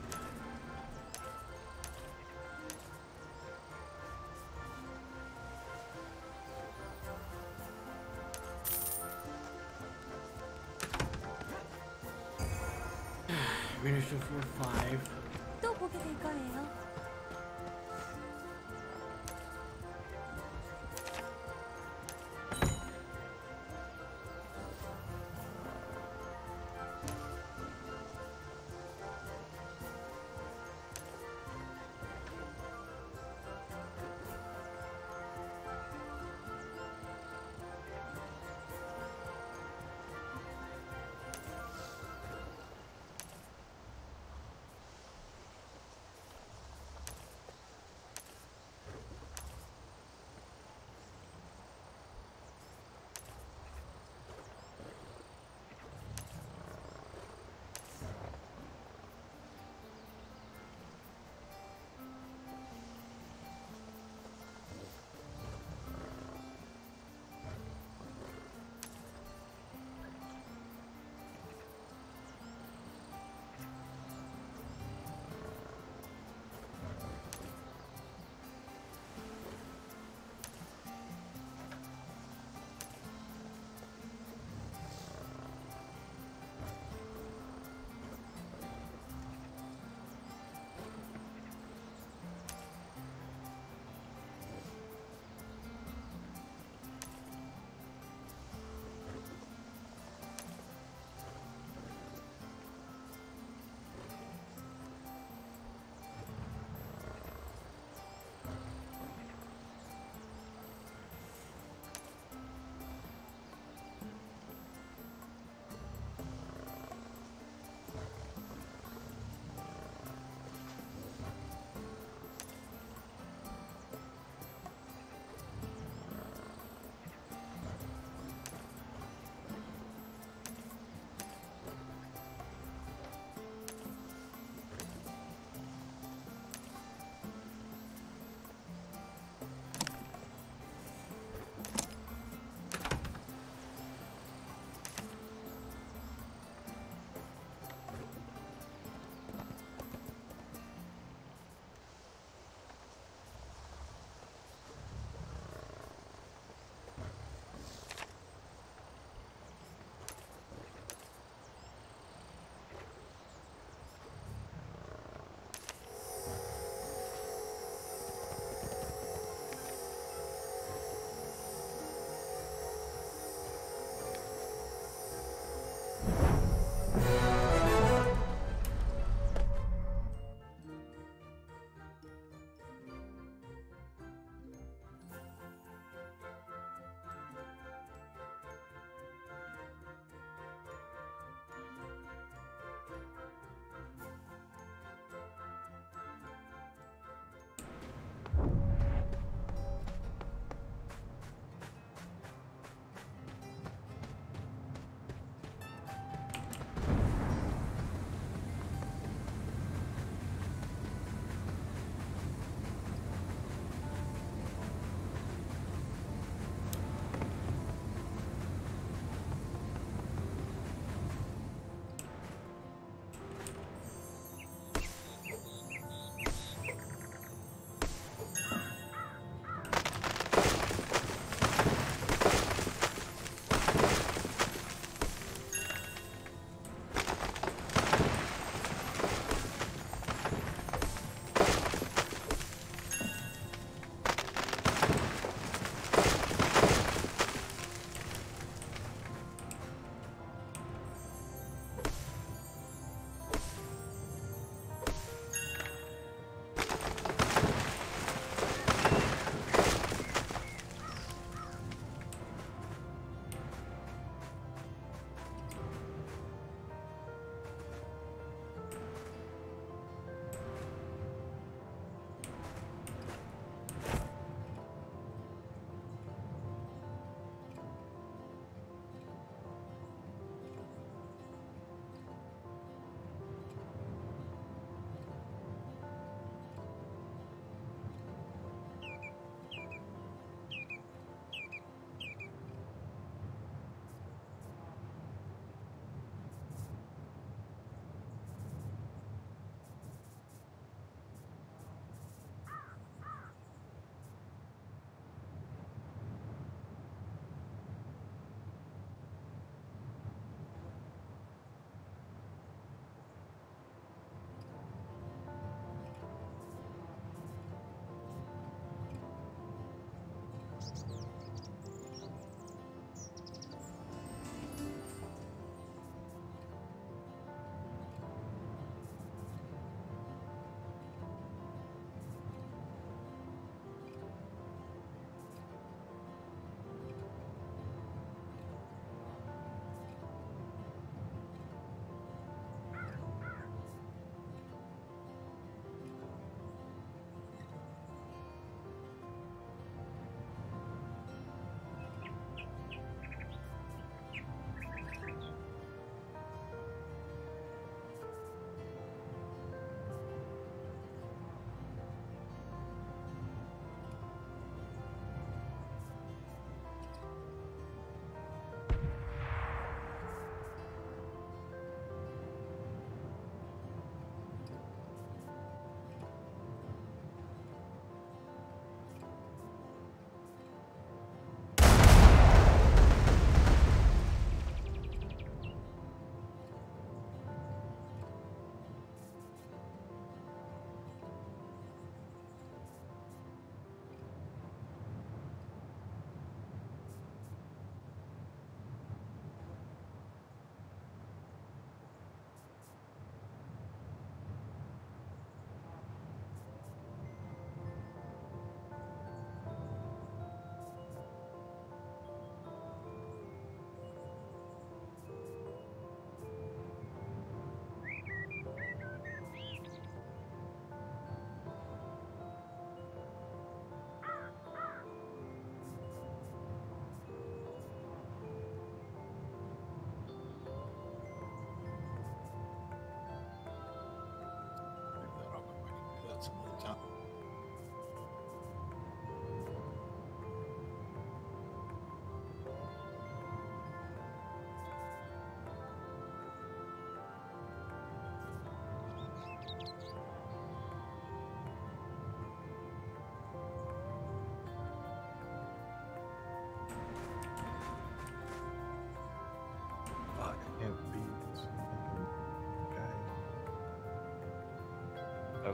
(sighs) Minister for five. 또 보게 될 거예요.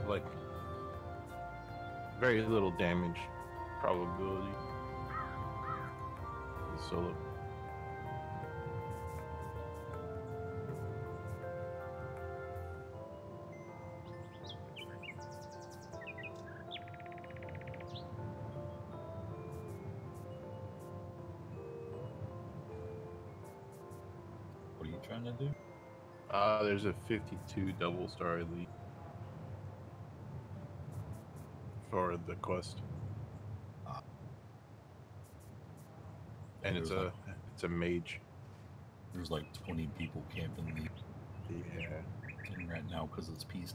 Like very little damage probability. Solo. What are you trying to do? Uh, there's a 52 double star elite for the quest. And it's a like- it's a mage. There's like 20 people camping the Yeah. right now because it's peace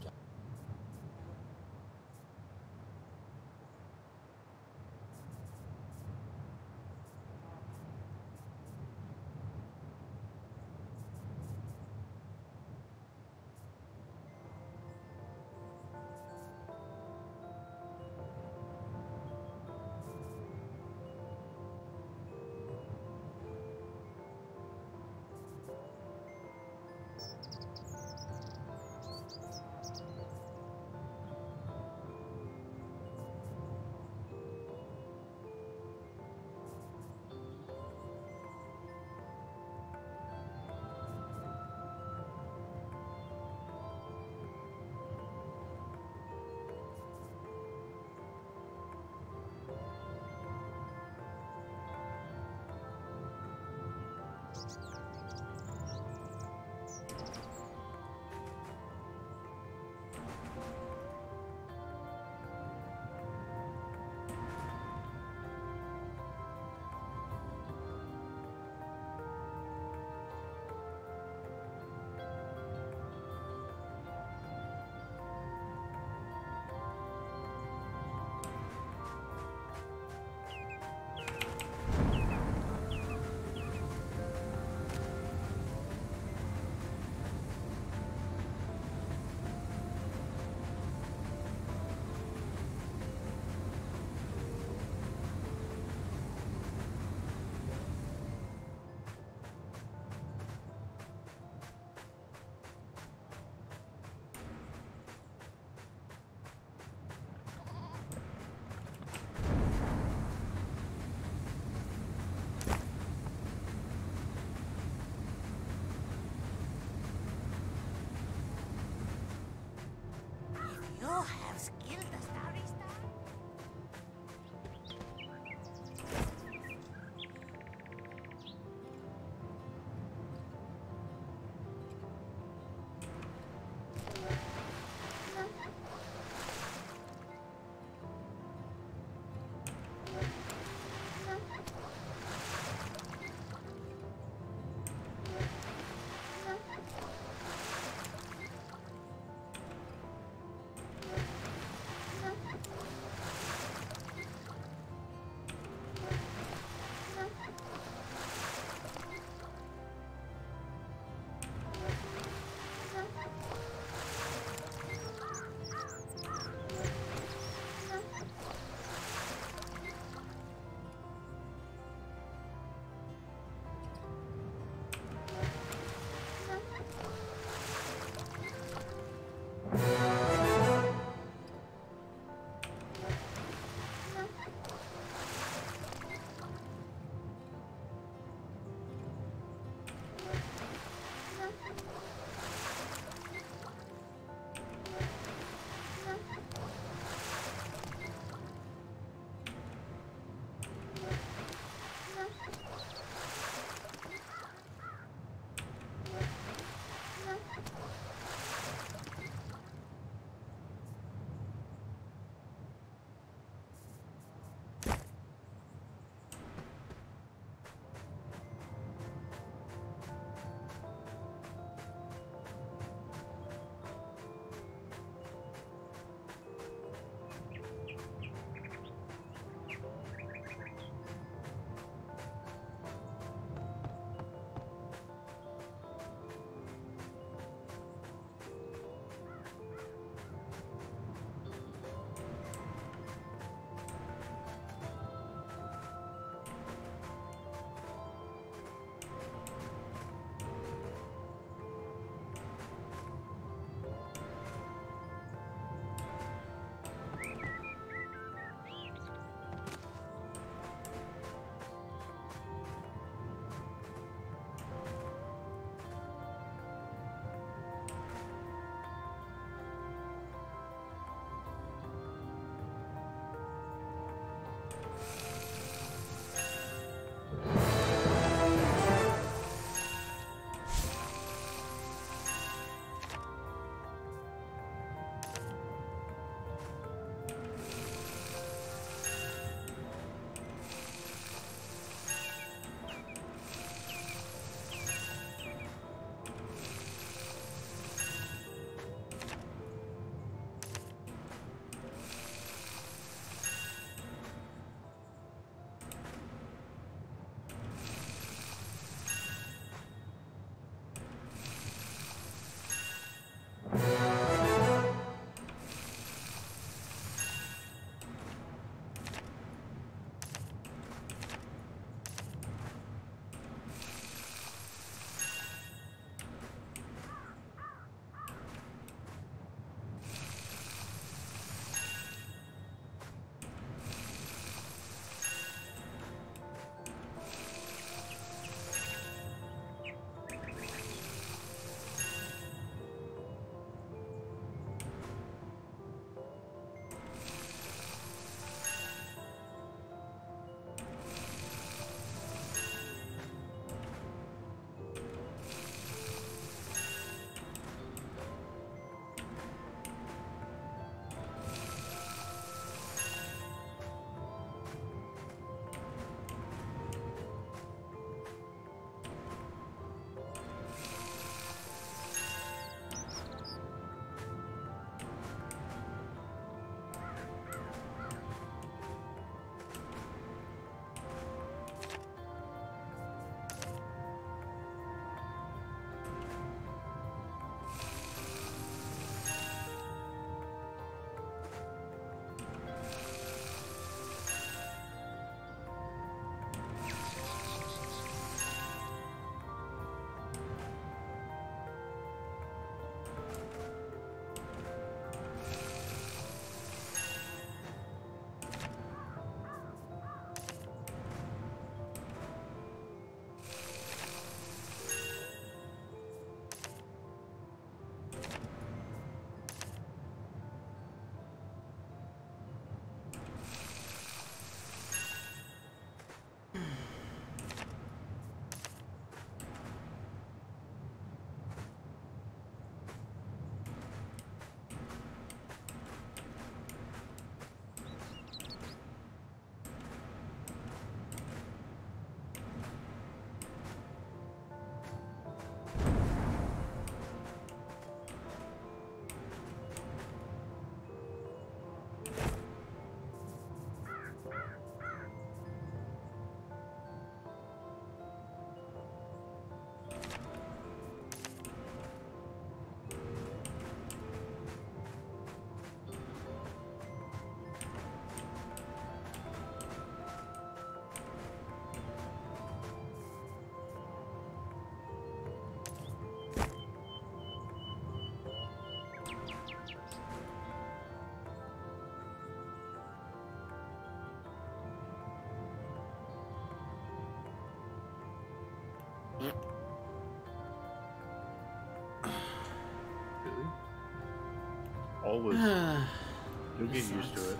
always. (sighs) You'll get used to it.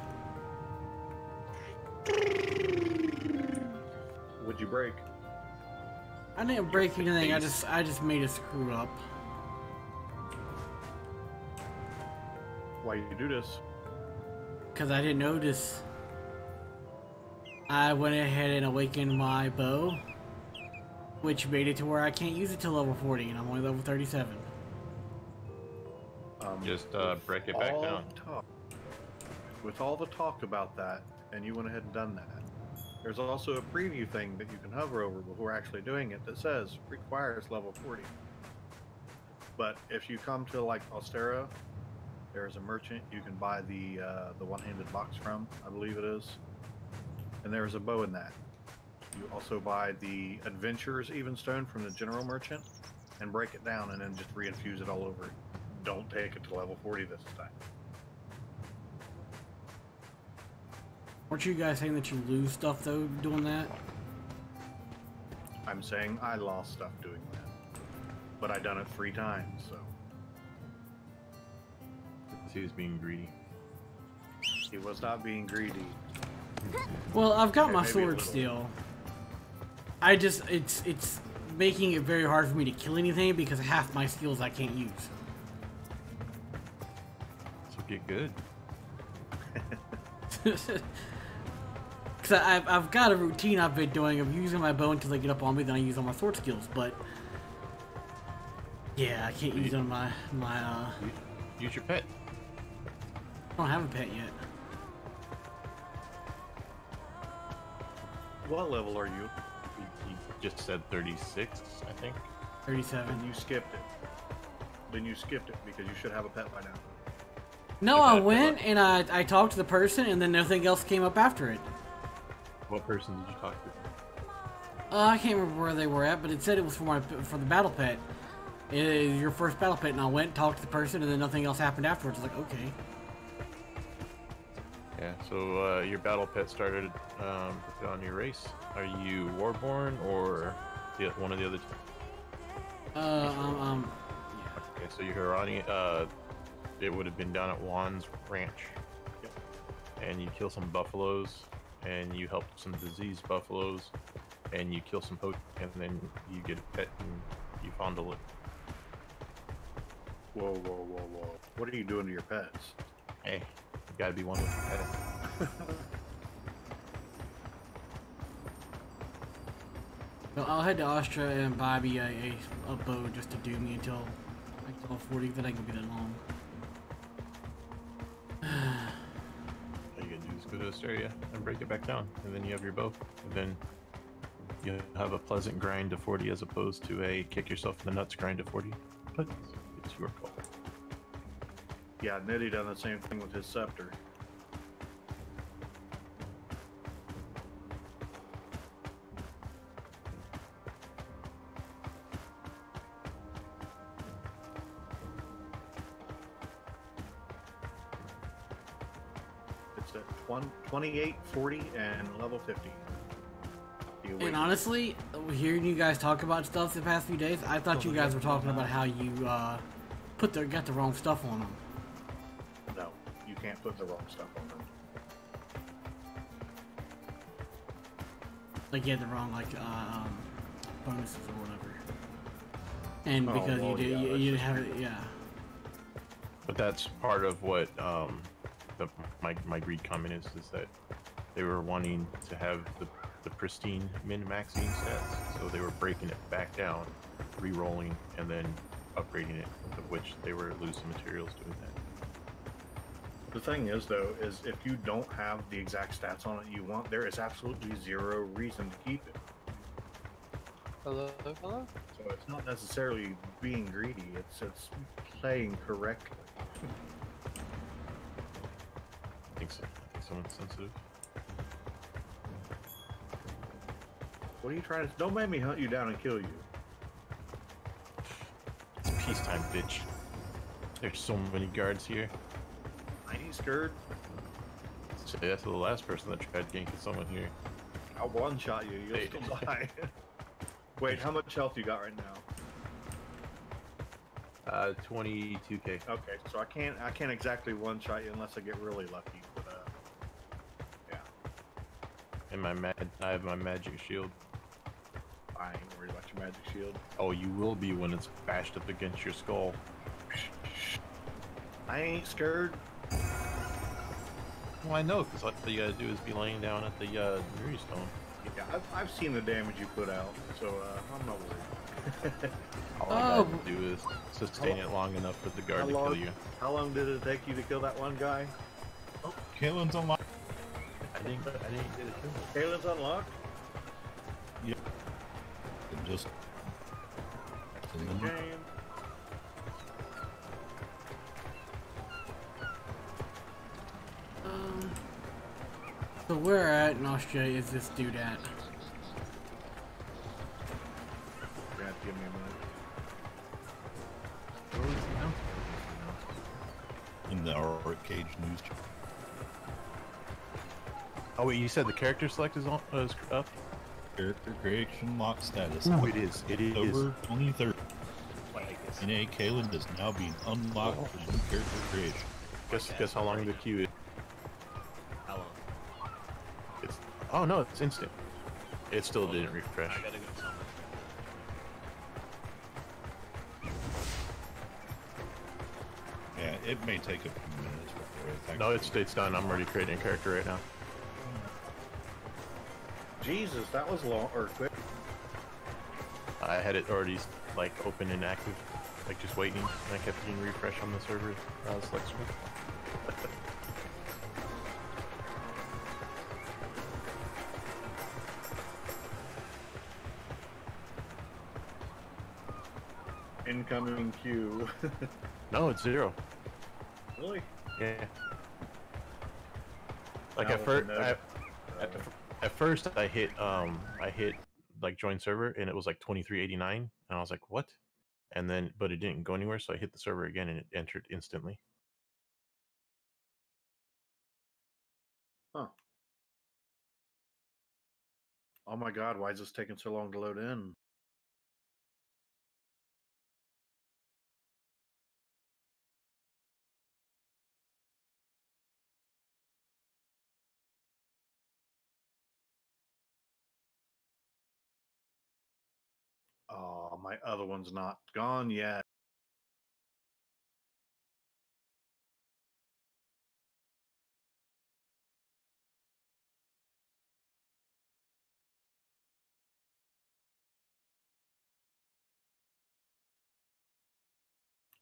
What'd you break? I didn't break anything. I just I just made a screw up. Why you do this? Cause I didn't notice. I went ahead and awakened my bow, which made it to where I can't use it till level 40, and I'm only level 37. Just uh, break it back down. Talk, with all the talk about that, and you went ahead and done that. There's also a preview thing that you can hover over before actually doing it that says requires level 40. But if you come to like Austera, there's a merchant you can buy the uh, the one-handed box from, I believe it is, and there's a bow in that. You also buy the Adventurer's Even Stone from the General Merchant, and break it down, and then just reinfuse it all over. Don't take it to level 40 this time. Weren't you guys saying that you lose stuff though doing that? I'm saying I lost stuff doing that, but I done it three times, so He was being greedy. he was not being greedy. Well, I've got Okay, my sword little. still. I just it's it's making it very hard for me to kill anything because half my skills I can't use. So get good. (laughs) Because I've, I've got a routine I've been doing of using my bow until they get up on me, then I use all my sword skills. But yeah, I can't use on my my. uh Use your pet. I don't have a pet yet. What level are you? You, you just said 36, I think. Thirty-seven. And you skipped it. Then you skipped it because you should have a pet by now. No, I went and I I talked to the person, and then nothing else came up after it. What person did you talk to? Uh, I can't remember where they were at, but it said it was for my for the battle pet. It is your first battle pet, and I went, talked to the person, and then nothing else happened afterwards. I was like, okay. Yeah, so uh, your battle pet started um, on your race. Are you Warborn or the, one of the other two? Uh, um, um, Okay, so your Harani, uh, it would have been down at Juan's ranch. And you kill some buffaloes, and you help some diseased buffaloes, and you kill some ho- and then you get a pet and you fondle it. Whoa, whoa, whoa, whoa! What are you doing to your pets? Hey, you gotta be one with your pet. (laughs) well, I'll head to Austera and buy me a, a, a bow just to do me until like level 40. Then I can be that long. All you gotta do is go to Austera and break it back down, and then you have your bow, and then you have a pleasant grind to 40 as opposed to a kick yourself in the nuts grind to 40. But it's your call. Yeah, Nitty done the same thing with his scepter. 28, 40, and level 50. And honestly, hearing you guys talk about stuff the past few days, I thought you guys were talking about how you uh, put the got the wrong stuff on them. No, you can't put the wrong stuff on them. Like you had the wrong like uh, um, bonuses or whatever. And Oh, because well, you did, yeah, you, you have it, yeah. But that's part of what um, the, my my greed comment is is that they were wanting to have the, the pristine min maxing stats, so they were breaking it back down, re-rolling, and then upgrading it, of which they were losing materials doing that. The thing is, though, is if you don't have the exact stats on it you want, there is absolutely zero reason to keep it. Hello, hello. So it's not necessarily being greedy; it's it's playing correctly. I think so. I think someone's sensitive. What are you trying to? Don't make me hunt you down and kill you. It's peacetime, bitch. There's so many guards here. I ain't scared. Say that to the last person that tried ganking someone here. I'll one shot you. You'll Hey. still die. (laughs) Wait, (laughs) how much health you got right now? Uh, 22k. Okay, so I can't I can't exactly one shot you unless I get really lucky. But uh, yeah, And my mag, I have my magic shield. I ain't worried about your magic shield. Oh, you will be when it's bashed up against your skull. I ain't scared. Well, I know, because all you gotta do is be laying down at the uh, Nuri Stone. Yeah, I've, I've seen the damage you put out, so uh, I'm not worried. All I Oh. gotta do is sustain it long enough for the guard How to long, kill you. how long did it take you to kill that one guy? Kalen's unlocked. I didn't, I didn't get it to Kalen's unlocked. Yep. And just. Game. Um, so where at in Austera is this dude at? Oh wait, you said the character select is on uh, is up? Character creation lock status. Ooh, it is. It is. October 23rd. NA Kalen is now being unlocked for new character creation. Guess guess how long the queue is? How long? It's oh no, it's instant. It still didn't refresh. I gotta go somewhere. Yeah, it may take a few minutes before it actually No, it's it's done. I'm already creating a character right now. Jesus, that was long or quick. I had it already like open and active, like just waiting. And I kept getting refresh on the server. I was like. (laughs) Incoming queue. (laughs) no, it's zero. really? Yeah. Like at first, at, at, the at first I hit um I hit like join server and it was like 2389 and I was like what? And then but it didn't go anywhere so I hit the server again and it entered instantly. Huh. Oh my god, why is this taking so long to load in? My other one's not gone yet.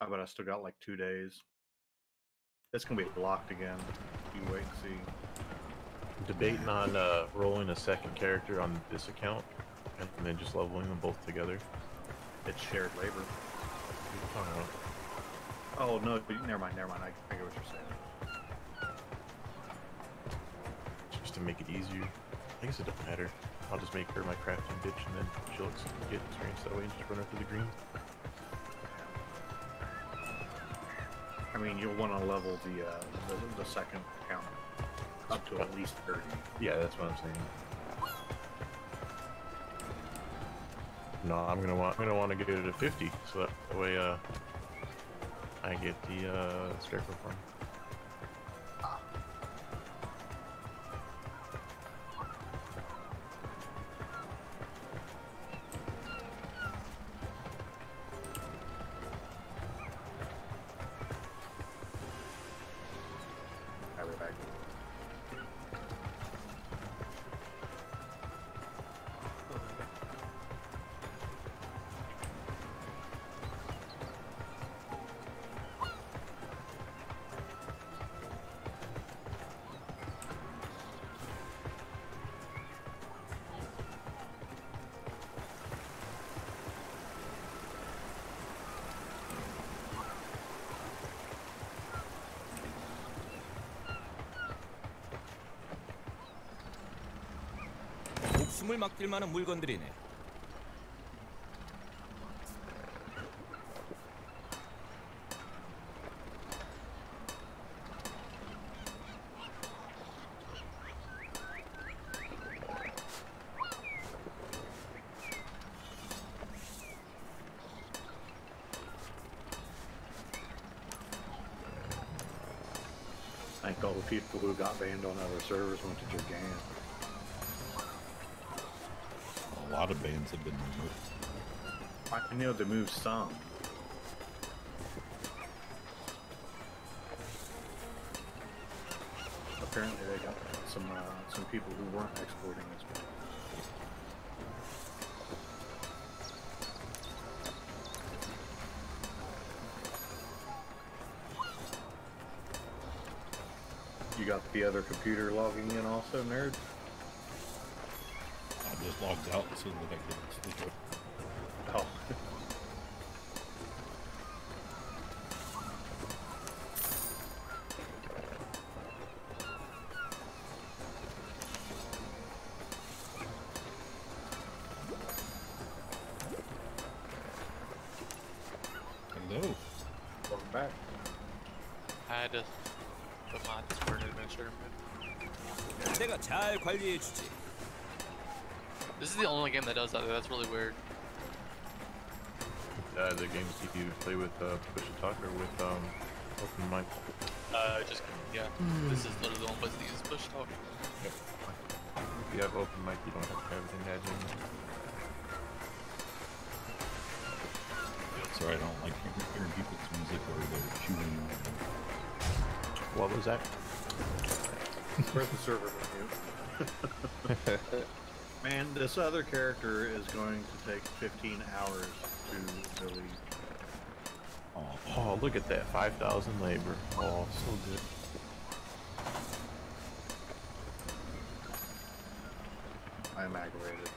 I bet I still got like two days. It's gonna be blocked again. You wait and see. Debating on uh, rolling a second character on this account and then just leveling them both together. It's shared labor. What are you talking about? Oh no, never mind, never mind. I, I get what you're saying. Just to make it easier. I guess it doesn't matter. I'll just make her my crafting bitch and then she'll get experience that way and just run her through the green. I mean, you'll want to level the, uh, the the second account up to at least thirty. Yeah, that's what I'm saying. No, I'm gonna want I'm gonna want to get it to 50, so that, that way uh I get the uh scarecrow farm. 몸을 만한 물건들이네. I think all the people who got banned on other servers went to Japan. Lot of bands have been removed. I can know they moved some. Apparently they got some uh, some people who weren't exporting as well. You got the other computer logging in also, nerd? I just logged out so that I could sleep. Oh. Hello. Welcome back. I had to put my Discord adventure. 내가 잘 관리해 주지. This is the only game that does that. That's really weird. Uh, the games you play with uh, push to talk or with um, open mic. Uh, just yeah. This is literally the only place to use push talk. If you have open mic, you don't have to have everything admin. Sorry, I don't like hearing, hearing people's music or they're shooting. What was that? Where's the server menu? (laughs) (laughs) Man, this other character is going to take 15 hours to delete. Oh, look at that. 5,000 labor. Oh, so good. I am aggravated.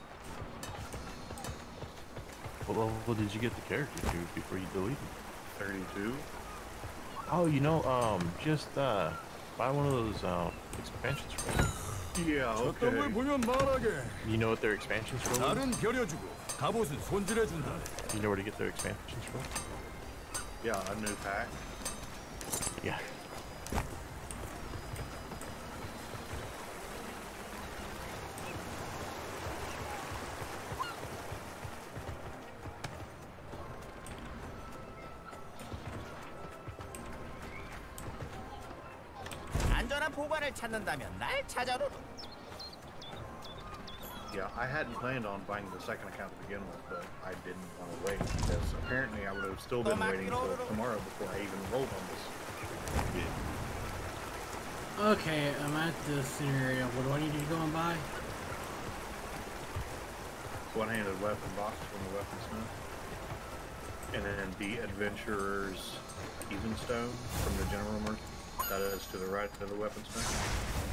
What level did you get the character to before you deleted? 32. Oh, you know, um, just uh, buy one of those uh, expansions for me. Yeah, okay. You know what their expansions from? You know where to get their expansions from? Yeah, a new pack. Yeah. 찾는다면 날 찾아로로. Yeah, I hadn't planned on buying the second account to begin with, but I didn't want to wait because apparently I would have still been waiting until tomorrow before I even rolled on this. Okay, I'm at the scenario. What do I need to go and buy? One-handed weapon box from the weaponsmith. And then the adventurer's even stone from the general merchant. That is to the right of the weaponsmith.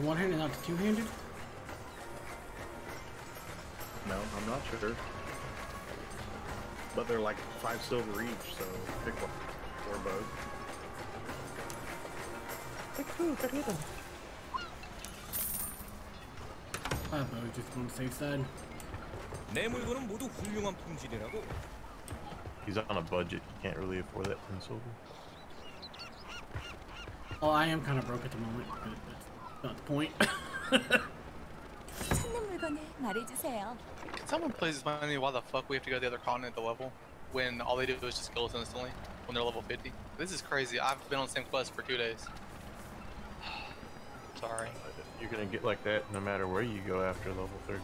Sure, it's a one-handed, not the two-handed. No, I'm not sure. But they're like five silver each, so pick one. Or both. Pick two, pick either. Ah, but we just on the safe side. 내 물건은 모두 훌륭한 품질이라고. He's on a budget. He can't really afford that 10 silver. Well, I am kind of broke at the moment, but that's Not the point. Can someone please explain to me why the fuck we have to go to the other continent to level when all they do is just kill us instantly when they're level 50? This is crazy. I've been on the same quest for two days. (sighs) Sorry. You're gonna get like that no matter where you go after level 30.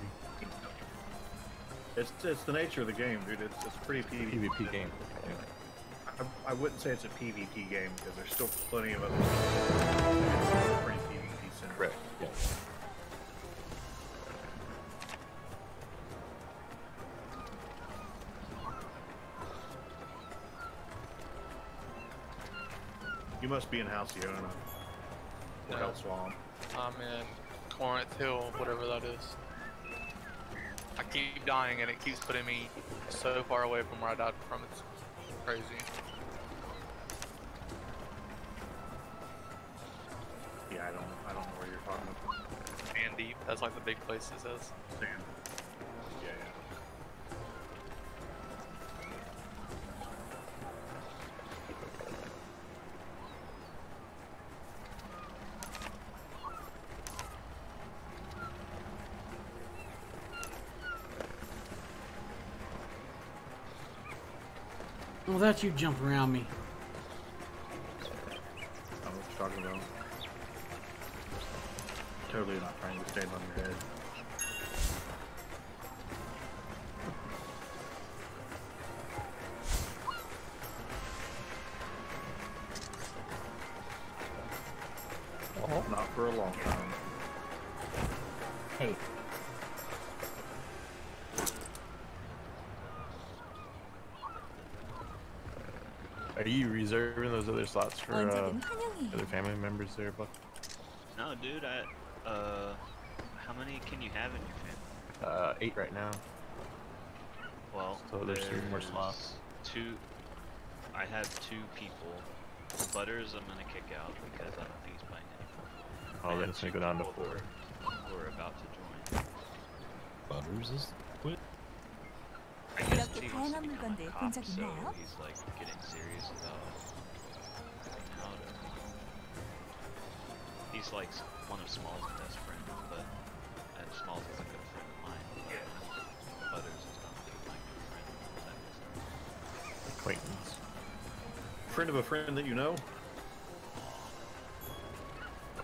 It's, it's the nature of the game, dude. It's, it's pretty PvP. PvP game. Yeah. I, I wouldn't say it's a PvP game because there's still plenty of other stuff. It's pretty PvP centered. Correct. Yeah. You must be in Halcyona. Or No. Hell Swamp. I'm in Corinth Hill, whatever that is. I keep dying and it keeps putting me so far away from where I died from. It's crazy. That's like the big places is. Yeah, yeah. Well, that you jump around me. straight on your head. Oh. Not for a long time. Hey. Are you reserving those other slots for uh, other family members there, Buck? No, dude, I, uh, many can you have in your family? Uh, eight right now. Well, so there's, there's three more slots. Two. I have two people. Butters, I'm gonna kick out because I don't think he's playing anymore. Oh, then it's gonna go down to four. We're about to join. Butters is quit. I guess he wants to become a cop, so he's like getting serious about how to. He's like one of Small's best friends, but. Smalls is a good friend of mine. But Butters is not really my good friend. that makes sense. Acquaintance. Friend of a friend that you know?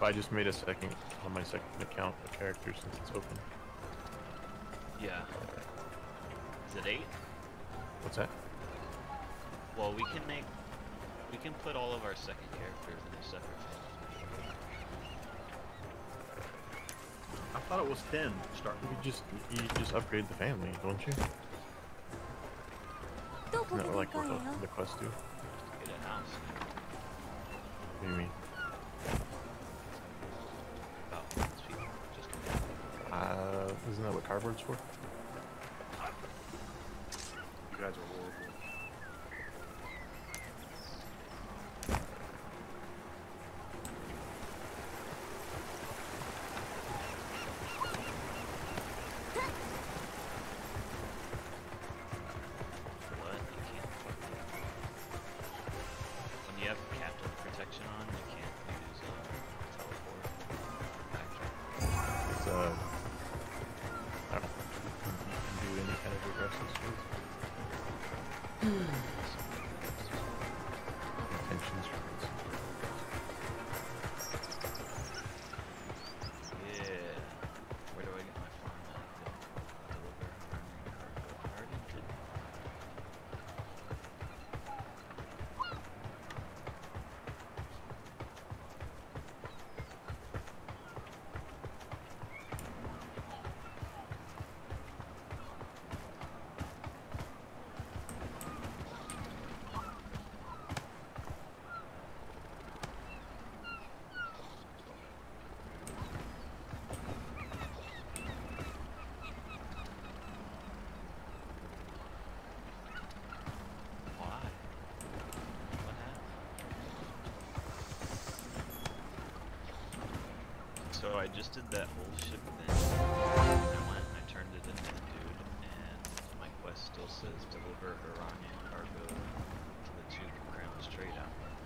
I just made a second on my second account a character since it's open. Yeah. Is it eight? What's that? Well, we can make. We can put all of our second characters in a separate family. I thought it was 10 start. You just you just upgrade the family, don't you? Isn't that like what the, the quest do? What do you mean? Uh, isn't that what cardboard's for? So I just did that whole ship thing. I went and I turned it into the dude, and my quest still says deliver Iranian cargo to the two Crown's trade outlet.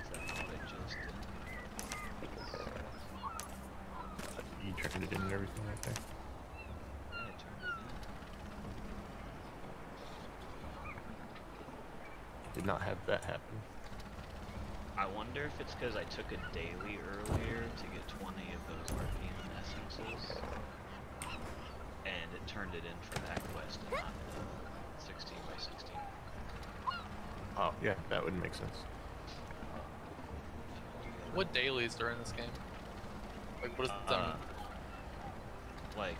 Is that what I just did? You turned it in and everything right there. Yeah, I turned it in. Did not have that happen. I wonder if it's because I took a daily earlier to get 20 of those Arcane essences, and it turned it in for that quest and not the 16 by 16. Oh yeah, that would make sense. What dailies are in this game? Like, what is that? Uh, like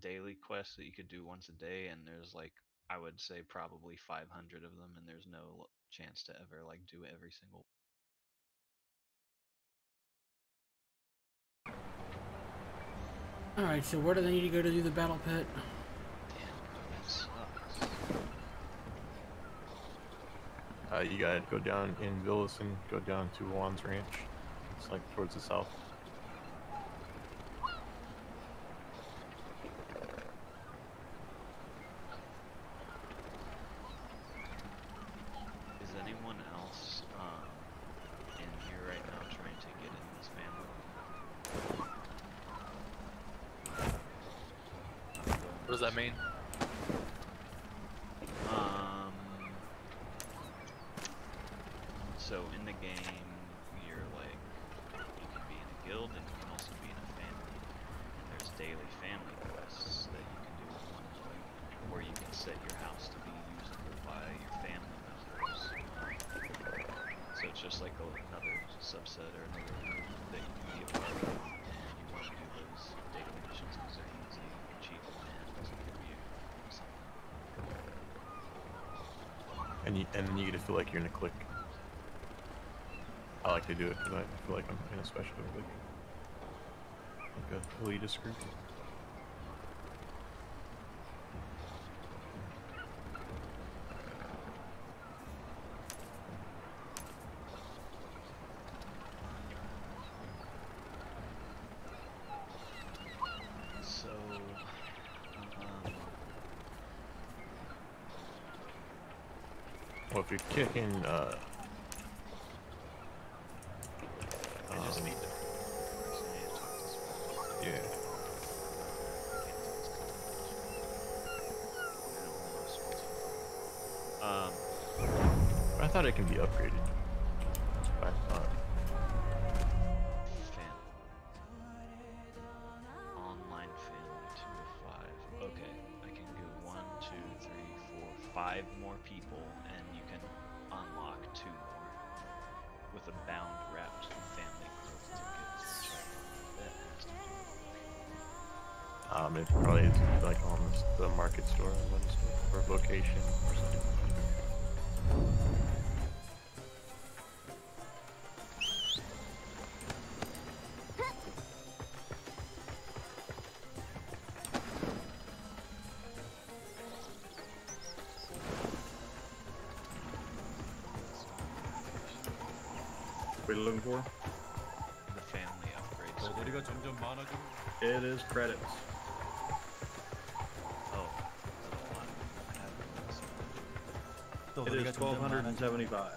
daily quests that you could do once a day, and there's like I would say probably 500 of them, and there's no chance to ever like do every single. Alright, so where do they need to go to do the battle pit? Uh, you gotta go down in Villison, go down to Juan's Ranch. It's like towards the south. Is anyone else um, in here right now trying to get in this family? What does that mean? game, you're like you can be in a guild and you can also be in a family. And there's daily family quests that you can do with one play, or you can set your house to be usable by your family members. So it's just like a, another subset or another group that you can be a part of, and you want to do those daily missions because they're easy, achievable, and doesn't give you something. And you, and then you get to feel like you're in a clique. I like to do it because I feel like I'm a special clique. Like a elitist group. So, um, Well, if you're kicking, uh, It can be upgraded. It is credits. Oh. It is 1,275.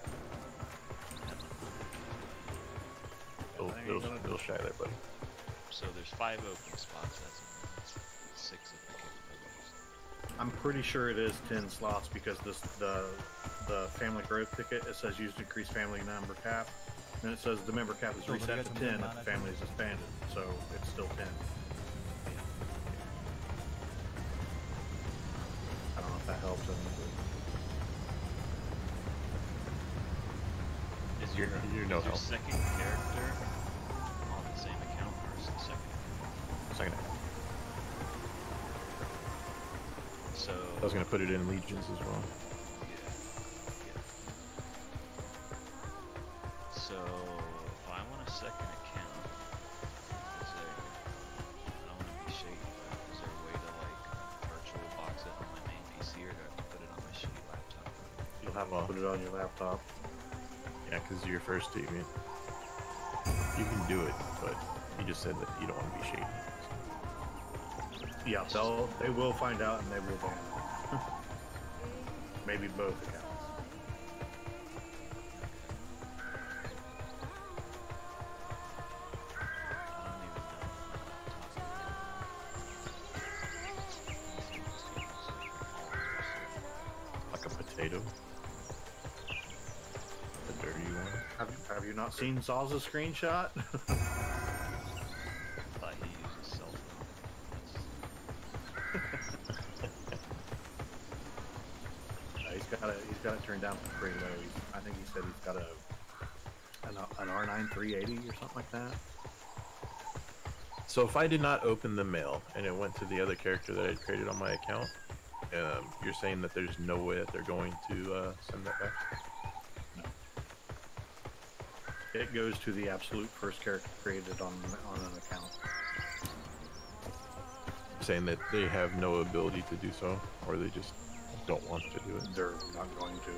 A little, shy there, buddy. So there's five open spots. That's, six of. I'm pretty sure it is 10 slots because this the the family growth ticket, it says you decrease increase family number cap. and it says the member cap is reset to 10 if the family is expanded. So it's still 10. I don't know if that helps. or not, Is You're- your, you're no is your second character on the same account or is the second? Second. So I was gonna put it in legions as well. Yeah, because your first statement. You can do it, but you just said that you don't want to be shady. Yeah, they'll they will find out and they will ban. (laughs) Maybe both accounts. Seen Saw's screenshot? thought he used his cell Uh, (laughs) he's got it. He's got it turned down for free though. He's, I think he said he's got a an, an R9 380 or something like that. So if I did not open the mail and it went to the other character that I had created on my account, um, you're saying that there's no way that they're going to uh, send that back? It goes to the absolute first character created on on an account. Saying that they have no ability to do so, or they just don't want to do it. They're not going to.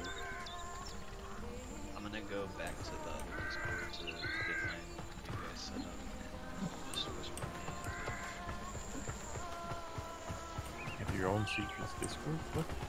I'm gonna go back to the other Discord to get my you guys set up and just whisper me. Have your own secrets Discord? What?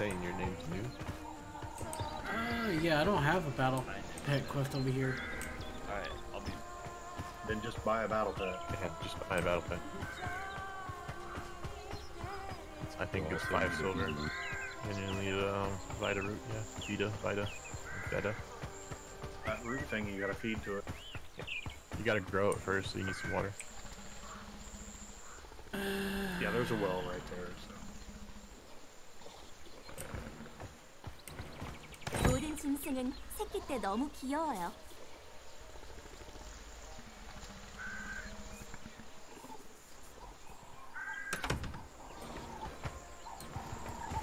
Saying your name's new. Uh, yeah, I don't have a battle pet quest over here. Alright, I'll be. Then just buy a battle pet. Yeah, just buy a battle pet. I think Oh, it's five silver. And you need a um, Vita root, yeah. Vita, Vita, Vita. That root thing you gotta feed to it. You gotta grow it first, so you need some water. Yeah, there's a well right there. So. 모든 짐승은 새끼 때 너무 귀여워요.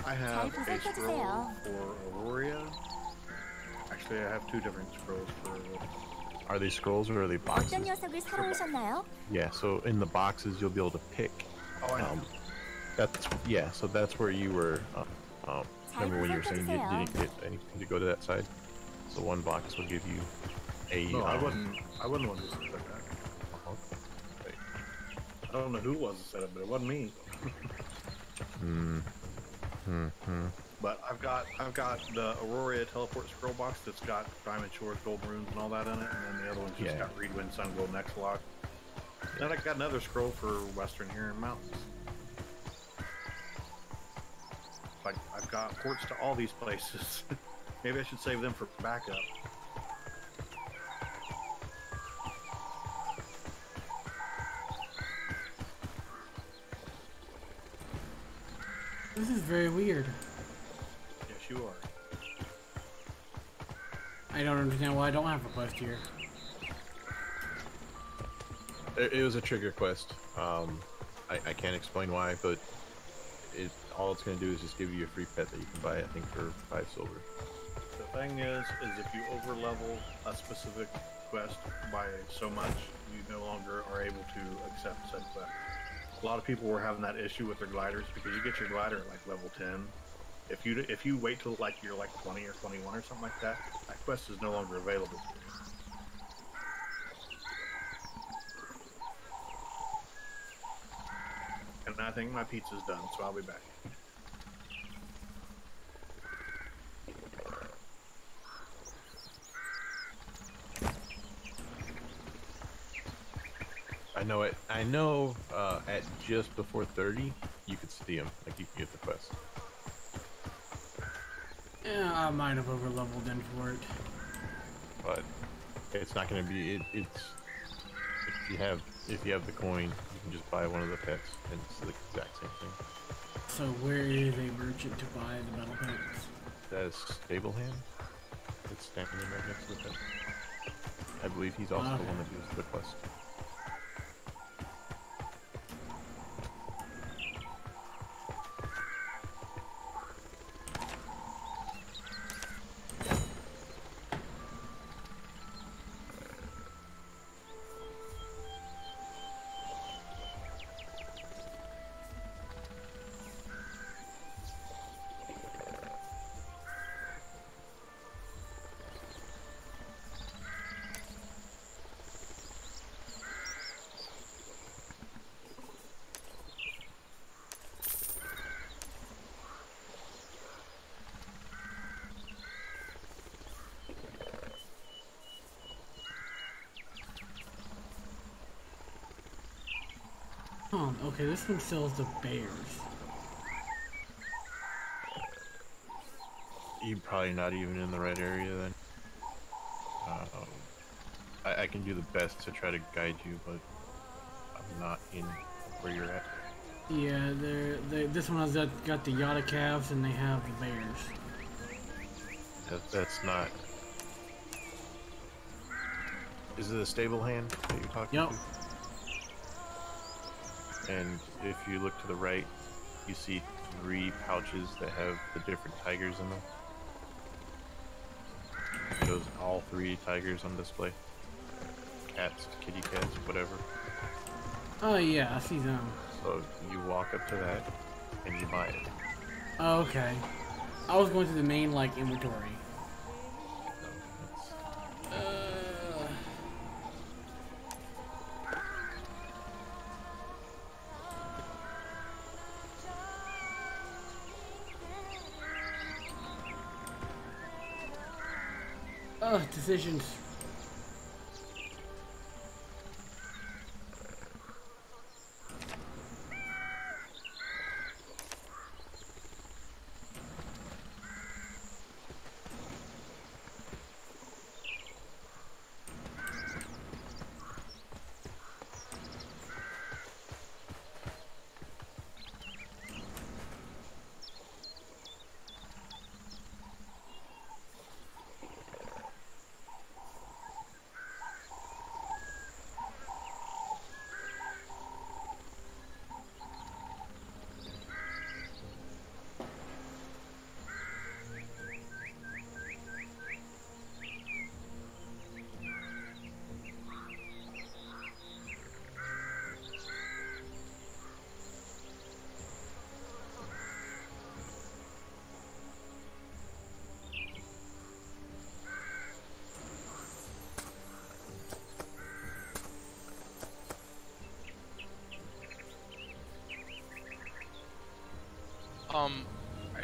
I have 잘 a scroll 부탁해주세요. for Auroria. Actually, I have two different scrolls for. Are they scrolls or are they boxes? 어떤 녀석을 사러 오셨나요? Yeah, so in the boxes you'll be able to pick. Oh, I know. Um, that's yeah. So that's where you were. Uh, um, remember when you were saying you didn't get anything to go to that side? So one box will give you a. No, I um, wasn't. I wasn't the one who said that. I don't know who was that said it, but it wasn't me. Hmm. Hmm. Hmm. But I've got I've got the Auroria teleport scroll box that's got Diamond Shores, Gold Runes, and all that in it, and then the other one's just Yeah. got Reed Wind, Sun Gold, Exeloch. Then I got another scroll for Western Hiram Mountains. I've got ports to all these places. (laughs) Maybe I should save them for backup. This is very weird. Yes, you are. I don't understand why I don't have a quest here. It, it was a trigger quest. Um, I, I can't explain why, but it all it's gonna do is just give you a free pet that you can buy. I think for five silver. The thing is, is if you overlevel a specific quest by so much, you no longer are able to accept said quest. A lot of people were having that issue with their gliders because you get your glider at like level 10. If you if you wait till like you're like 20 or 21 or something like that, that quest is no longer available. And I think my pizza's done, so I'll be back. I know. I know uh, at just before 30, you could see him. Like you can get the quest. Yeah, I might have over leveled in for it. but it's not going to be. It, it's if you have if you have the coin, you can just buy one of the pets, and it's the exact same thing. So where is a merchant to buy the battle pets? That is stable hand. It's standing right next to the pet. I believe he's also the one that gives the quest. Okay, this one sells the bears. You're probably not even in the right area then. Um, I, I can do the best to try to guide you, but I'm not in where you're at. Yeah, they're, they this one has got, got the Yata calves and they have the bears. That, that's not. Is it a stable hand that you're talking Yep. to? And if you look to the right, you see three pouches that have the different tigers in them. It shows all three tigers on display. Cats, kitty cats, whatever. Oh yeah, I see them. So you walk up to that and you buy it. Oh, okay. I was going to the main like inventory. Decisions.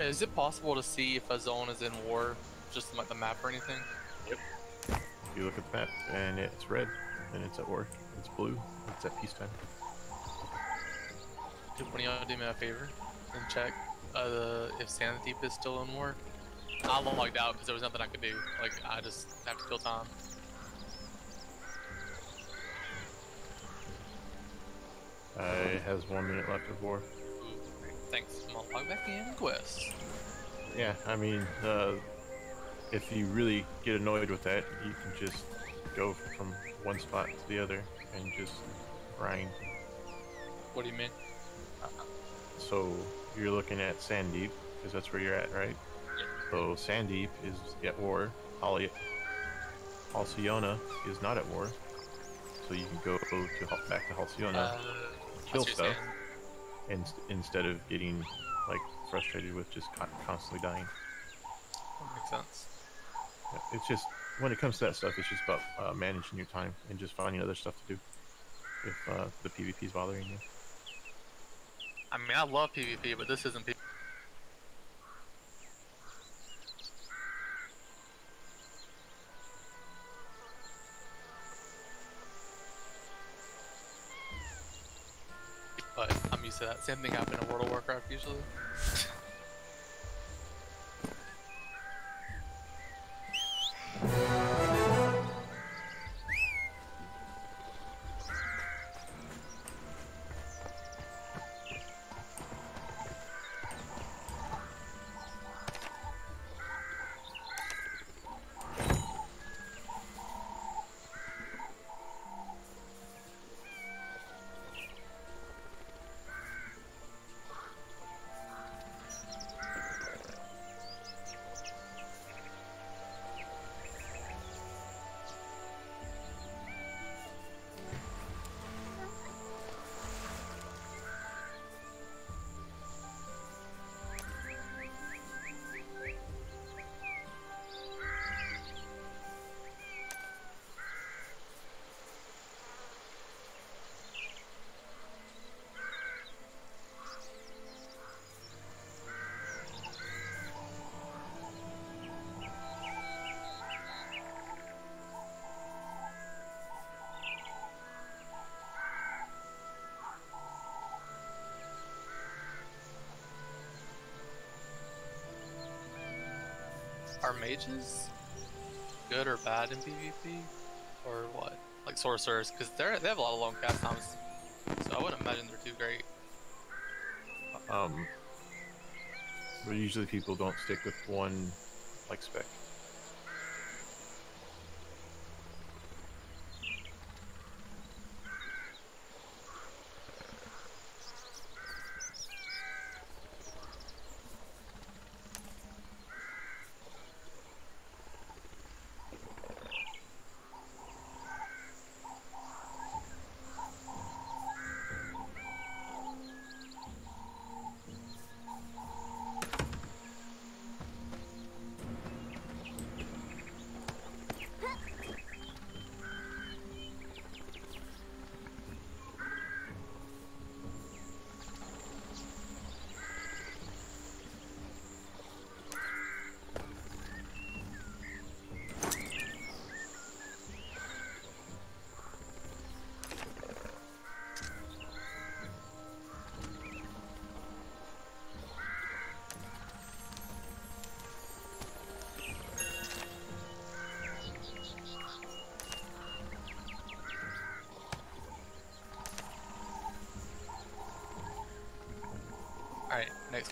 Is it possible to see if a zone is in war, just like the map or anything? Yep. You look at the map and it's red, and it's at war. It's blue, it's at peacetime. Could one of y'all do me a favor and check uh, if Sanddeep is still in war? I logged out because there was nothing I could do. Like I just have to kill time. Uh, it has one minute left of war. Thanks. I'm gonna log back in. Quest. Yeah, I mean, uh, if you really get annoyed with that, you can just go from one spot to the other and just grind. What do you mean? So you're looking at Sanddeep, because that's where you're at, right? So Sanddeep is at war. Holly, Halcyona is not at war. So you can go to back to Halcyona, Uh, kill stuff, and instead of getting like frustrated with just con- constantly dying. That makes sense. Yeah, It's just when it comes to that stuff, it's just about uh, managing your time and just finding other stuff to do. If uh, the PvP is bothering you. I mean, I love PvP, but this isn't PvP. Same thing happened in World of Warcraft usually. Are mages good or bad in PvP, or what? Like sorcerers, because they they have a lot of long cast times, so I wouldn't imagine they're too great. Um, but usually people don't stick with one like spec.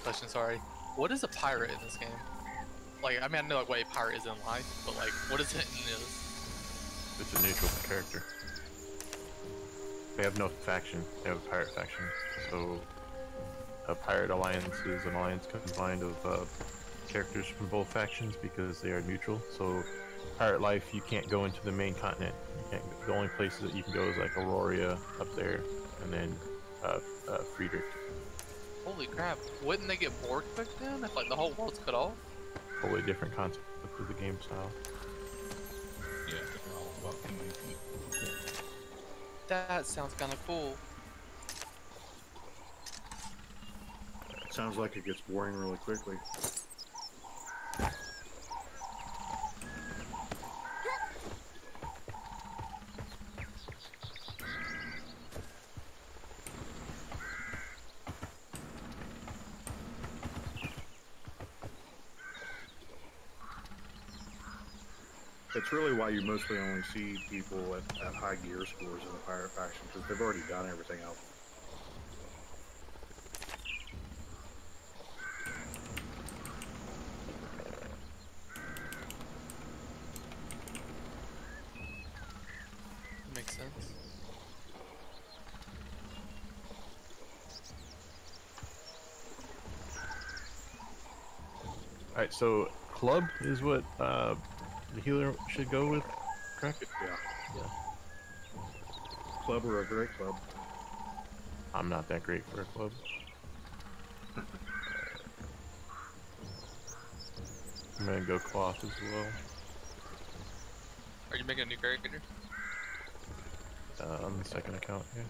Question. Sorry. What is a pirate in this game? Like, I mean, I know like what a pirate is in life, but like, what is it in this? It's a neutral character. They have no faction. They have a pirate faction. So, a pirate alliance is an alliance combined of uh, characters from both factions because they are neutral. So, pirate life, you can't go into the main continent. You can't. The only places that you can go is like Auroria up there, and then uh, uh, Freedich. Holy crap! Wouldn't they get bored quick then if like the whole world's cut off? Totally different concept of the game style. Yeah, they're all about PvP. That sounds kind of cool. Sounds like it gets boring really quickly. It's really why you mostly only see people at, at high gear scores in the pirate faction because they've already done everything else. Makes sense. Alright, so club is what uh, the healer should go with, correct? Yeah. Yeah. Club or a great club. I'm not that great for a club. I'm gonna go cloth as well. Are you making a new character? Uh, on the second account, yeah.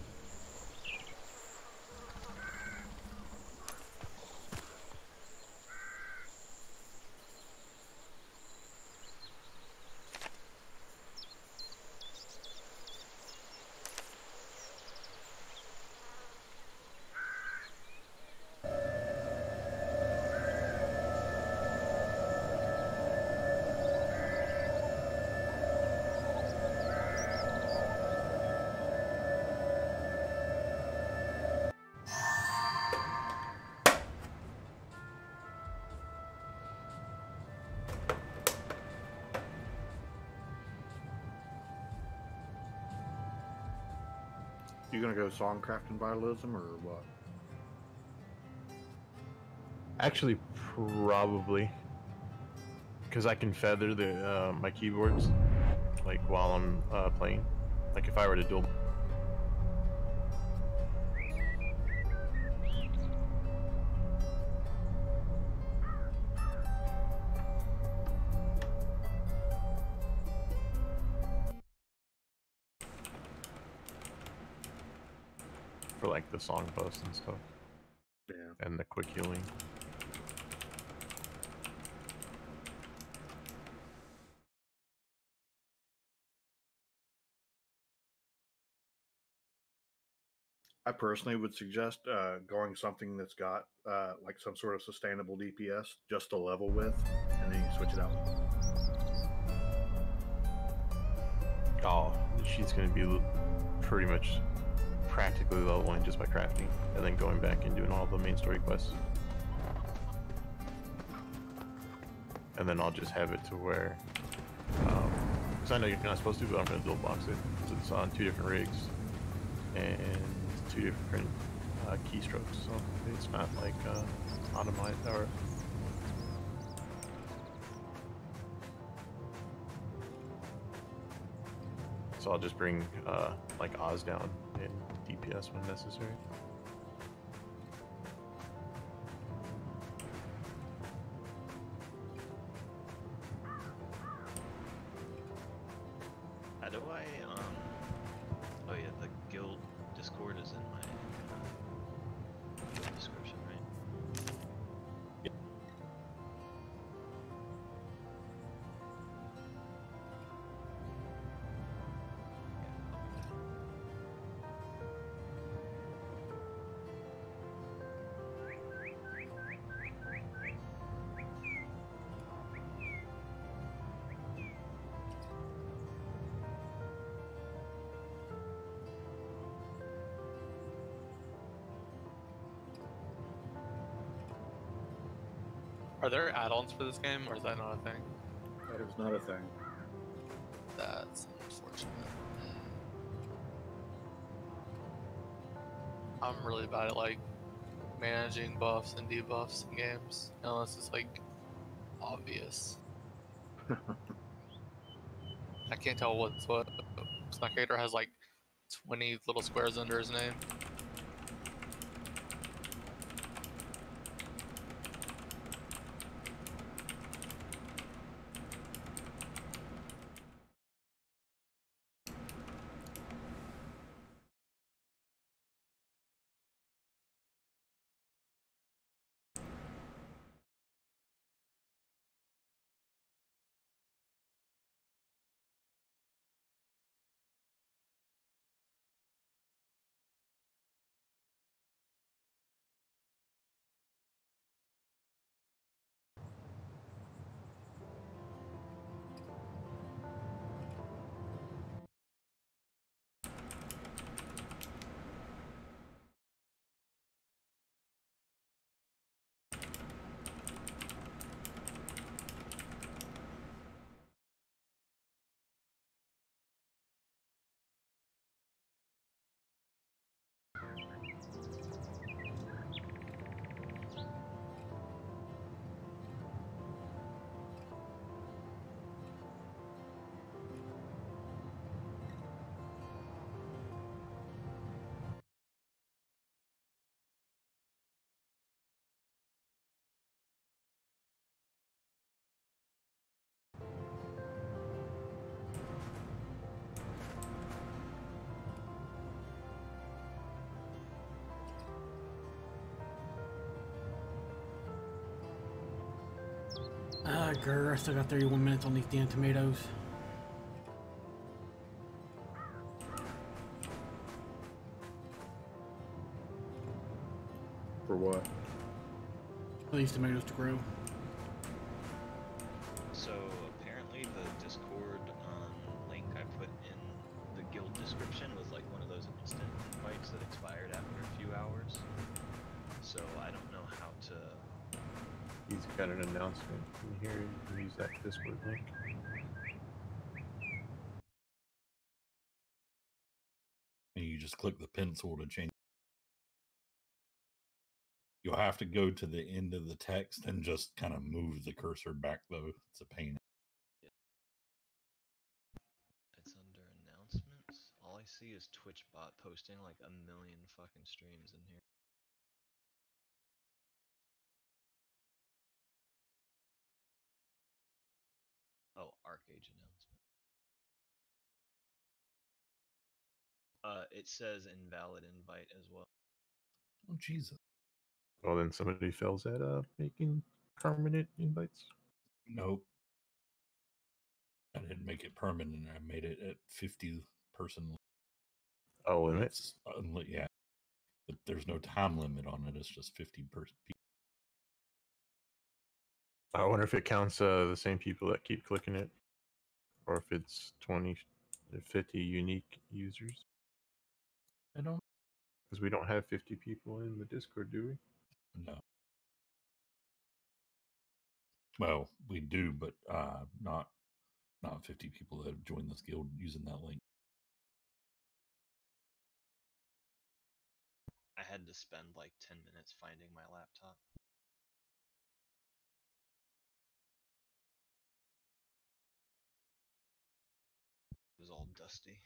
Go songcraft and vitalism or what? Actually, probably. Because I can feather the uh, my keyboards, like while I'm uh, playing. Like if I were to dual. Song bus and stuff. Yeah. And the quick healing. I personally would suggest uh, going something that's got uh, like some sort of sustainable DPS just to level with, and then you switch it out. Oh, she's gonna be pretty much practically leveling just by crafting, and then going back and doing all the main story quests. And then I'll just have it to where, because I know you're not supposed to, but I'm gonna dual box it. 'cause it's on two different rigs and two different uh, keystrokes, so it's not like uh, automized or So I'll just bring uh, like Oz down in DPS when necessary. There add-ons for this game, or is that not a thing? That is not a thing. That's unfortunate. I'm really bad at like managing buffs and debuffs in games, unless it's like obvious. (laughs) I can't tell what's what. My character has like 20 little squares under his name. Ah, grr, I still got 31 minutes on these damn tomatoes. For what? For these tomatoes to grow. Use that Discord link. And you just click the pencil to change. You'll have to go to the end of the text and just kind of move the cursor back, though. It's a pain. It's under announcements. All I see is Twitch bot posting like a million fucking streams in here. Uh, it says invalid invite as well. Oh, Jesus. Well, then somebody fails at uh, making permanent invites. Nope. I didn't make it permanent. I made it at 50 person. Oh, limit? It's unli- yeah. But there's no time limit on it. It's just 50 person. I wonder if it counts uh, the same people that keep clicking it, or if it's 20, 50 unique users. I don't. Because we don't have 50 people in the Discord, do we? No. Well, we do, but uh, not not 50 people that have joined this guild using that link. I had to spend like 10 minutes finding my laptop. It was all dusty.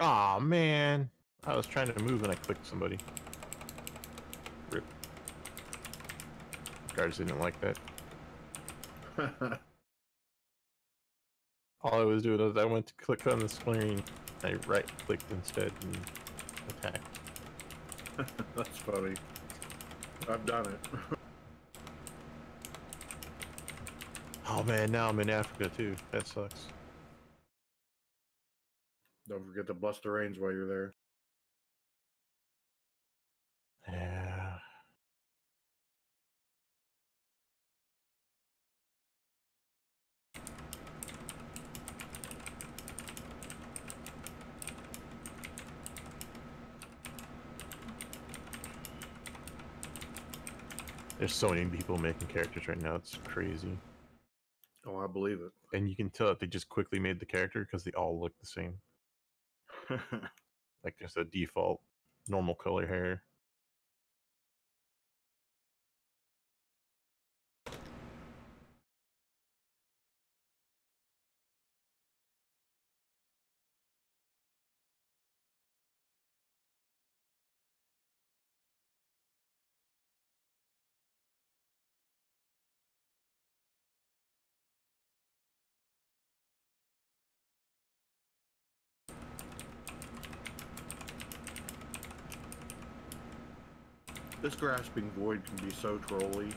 Aw, man. I was trying to move and I clicked somebody. Rip. Guards didn't like that. (laughs) All I was doing was I went to click on the screen. I right clicked instead and attacked. (laughs) That's funny. I've done it. (laughs) Oh man, now I'm in Africa too. That sucks. Don't forget to bust the reins while you're there. Yeah. There's so many people making characters right now. It's crazy. Oh, I believe it. And you can tell that they just quickly made the character because they all look the same. (laughs) like just a default normal color hair. Grasping void can be so trolly.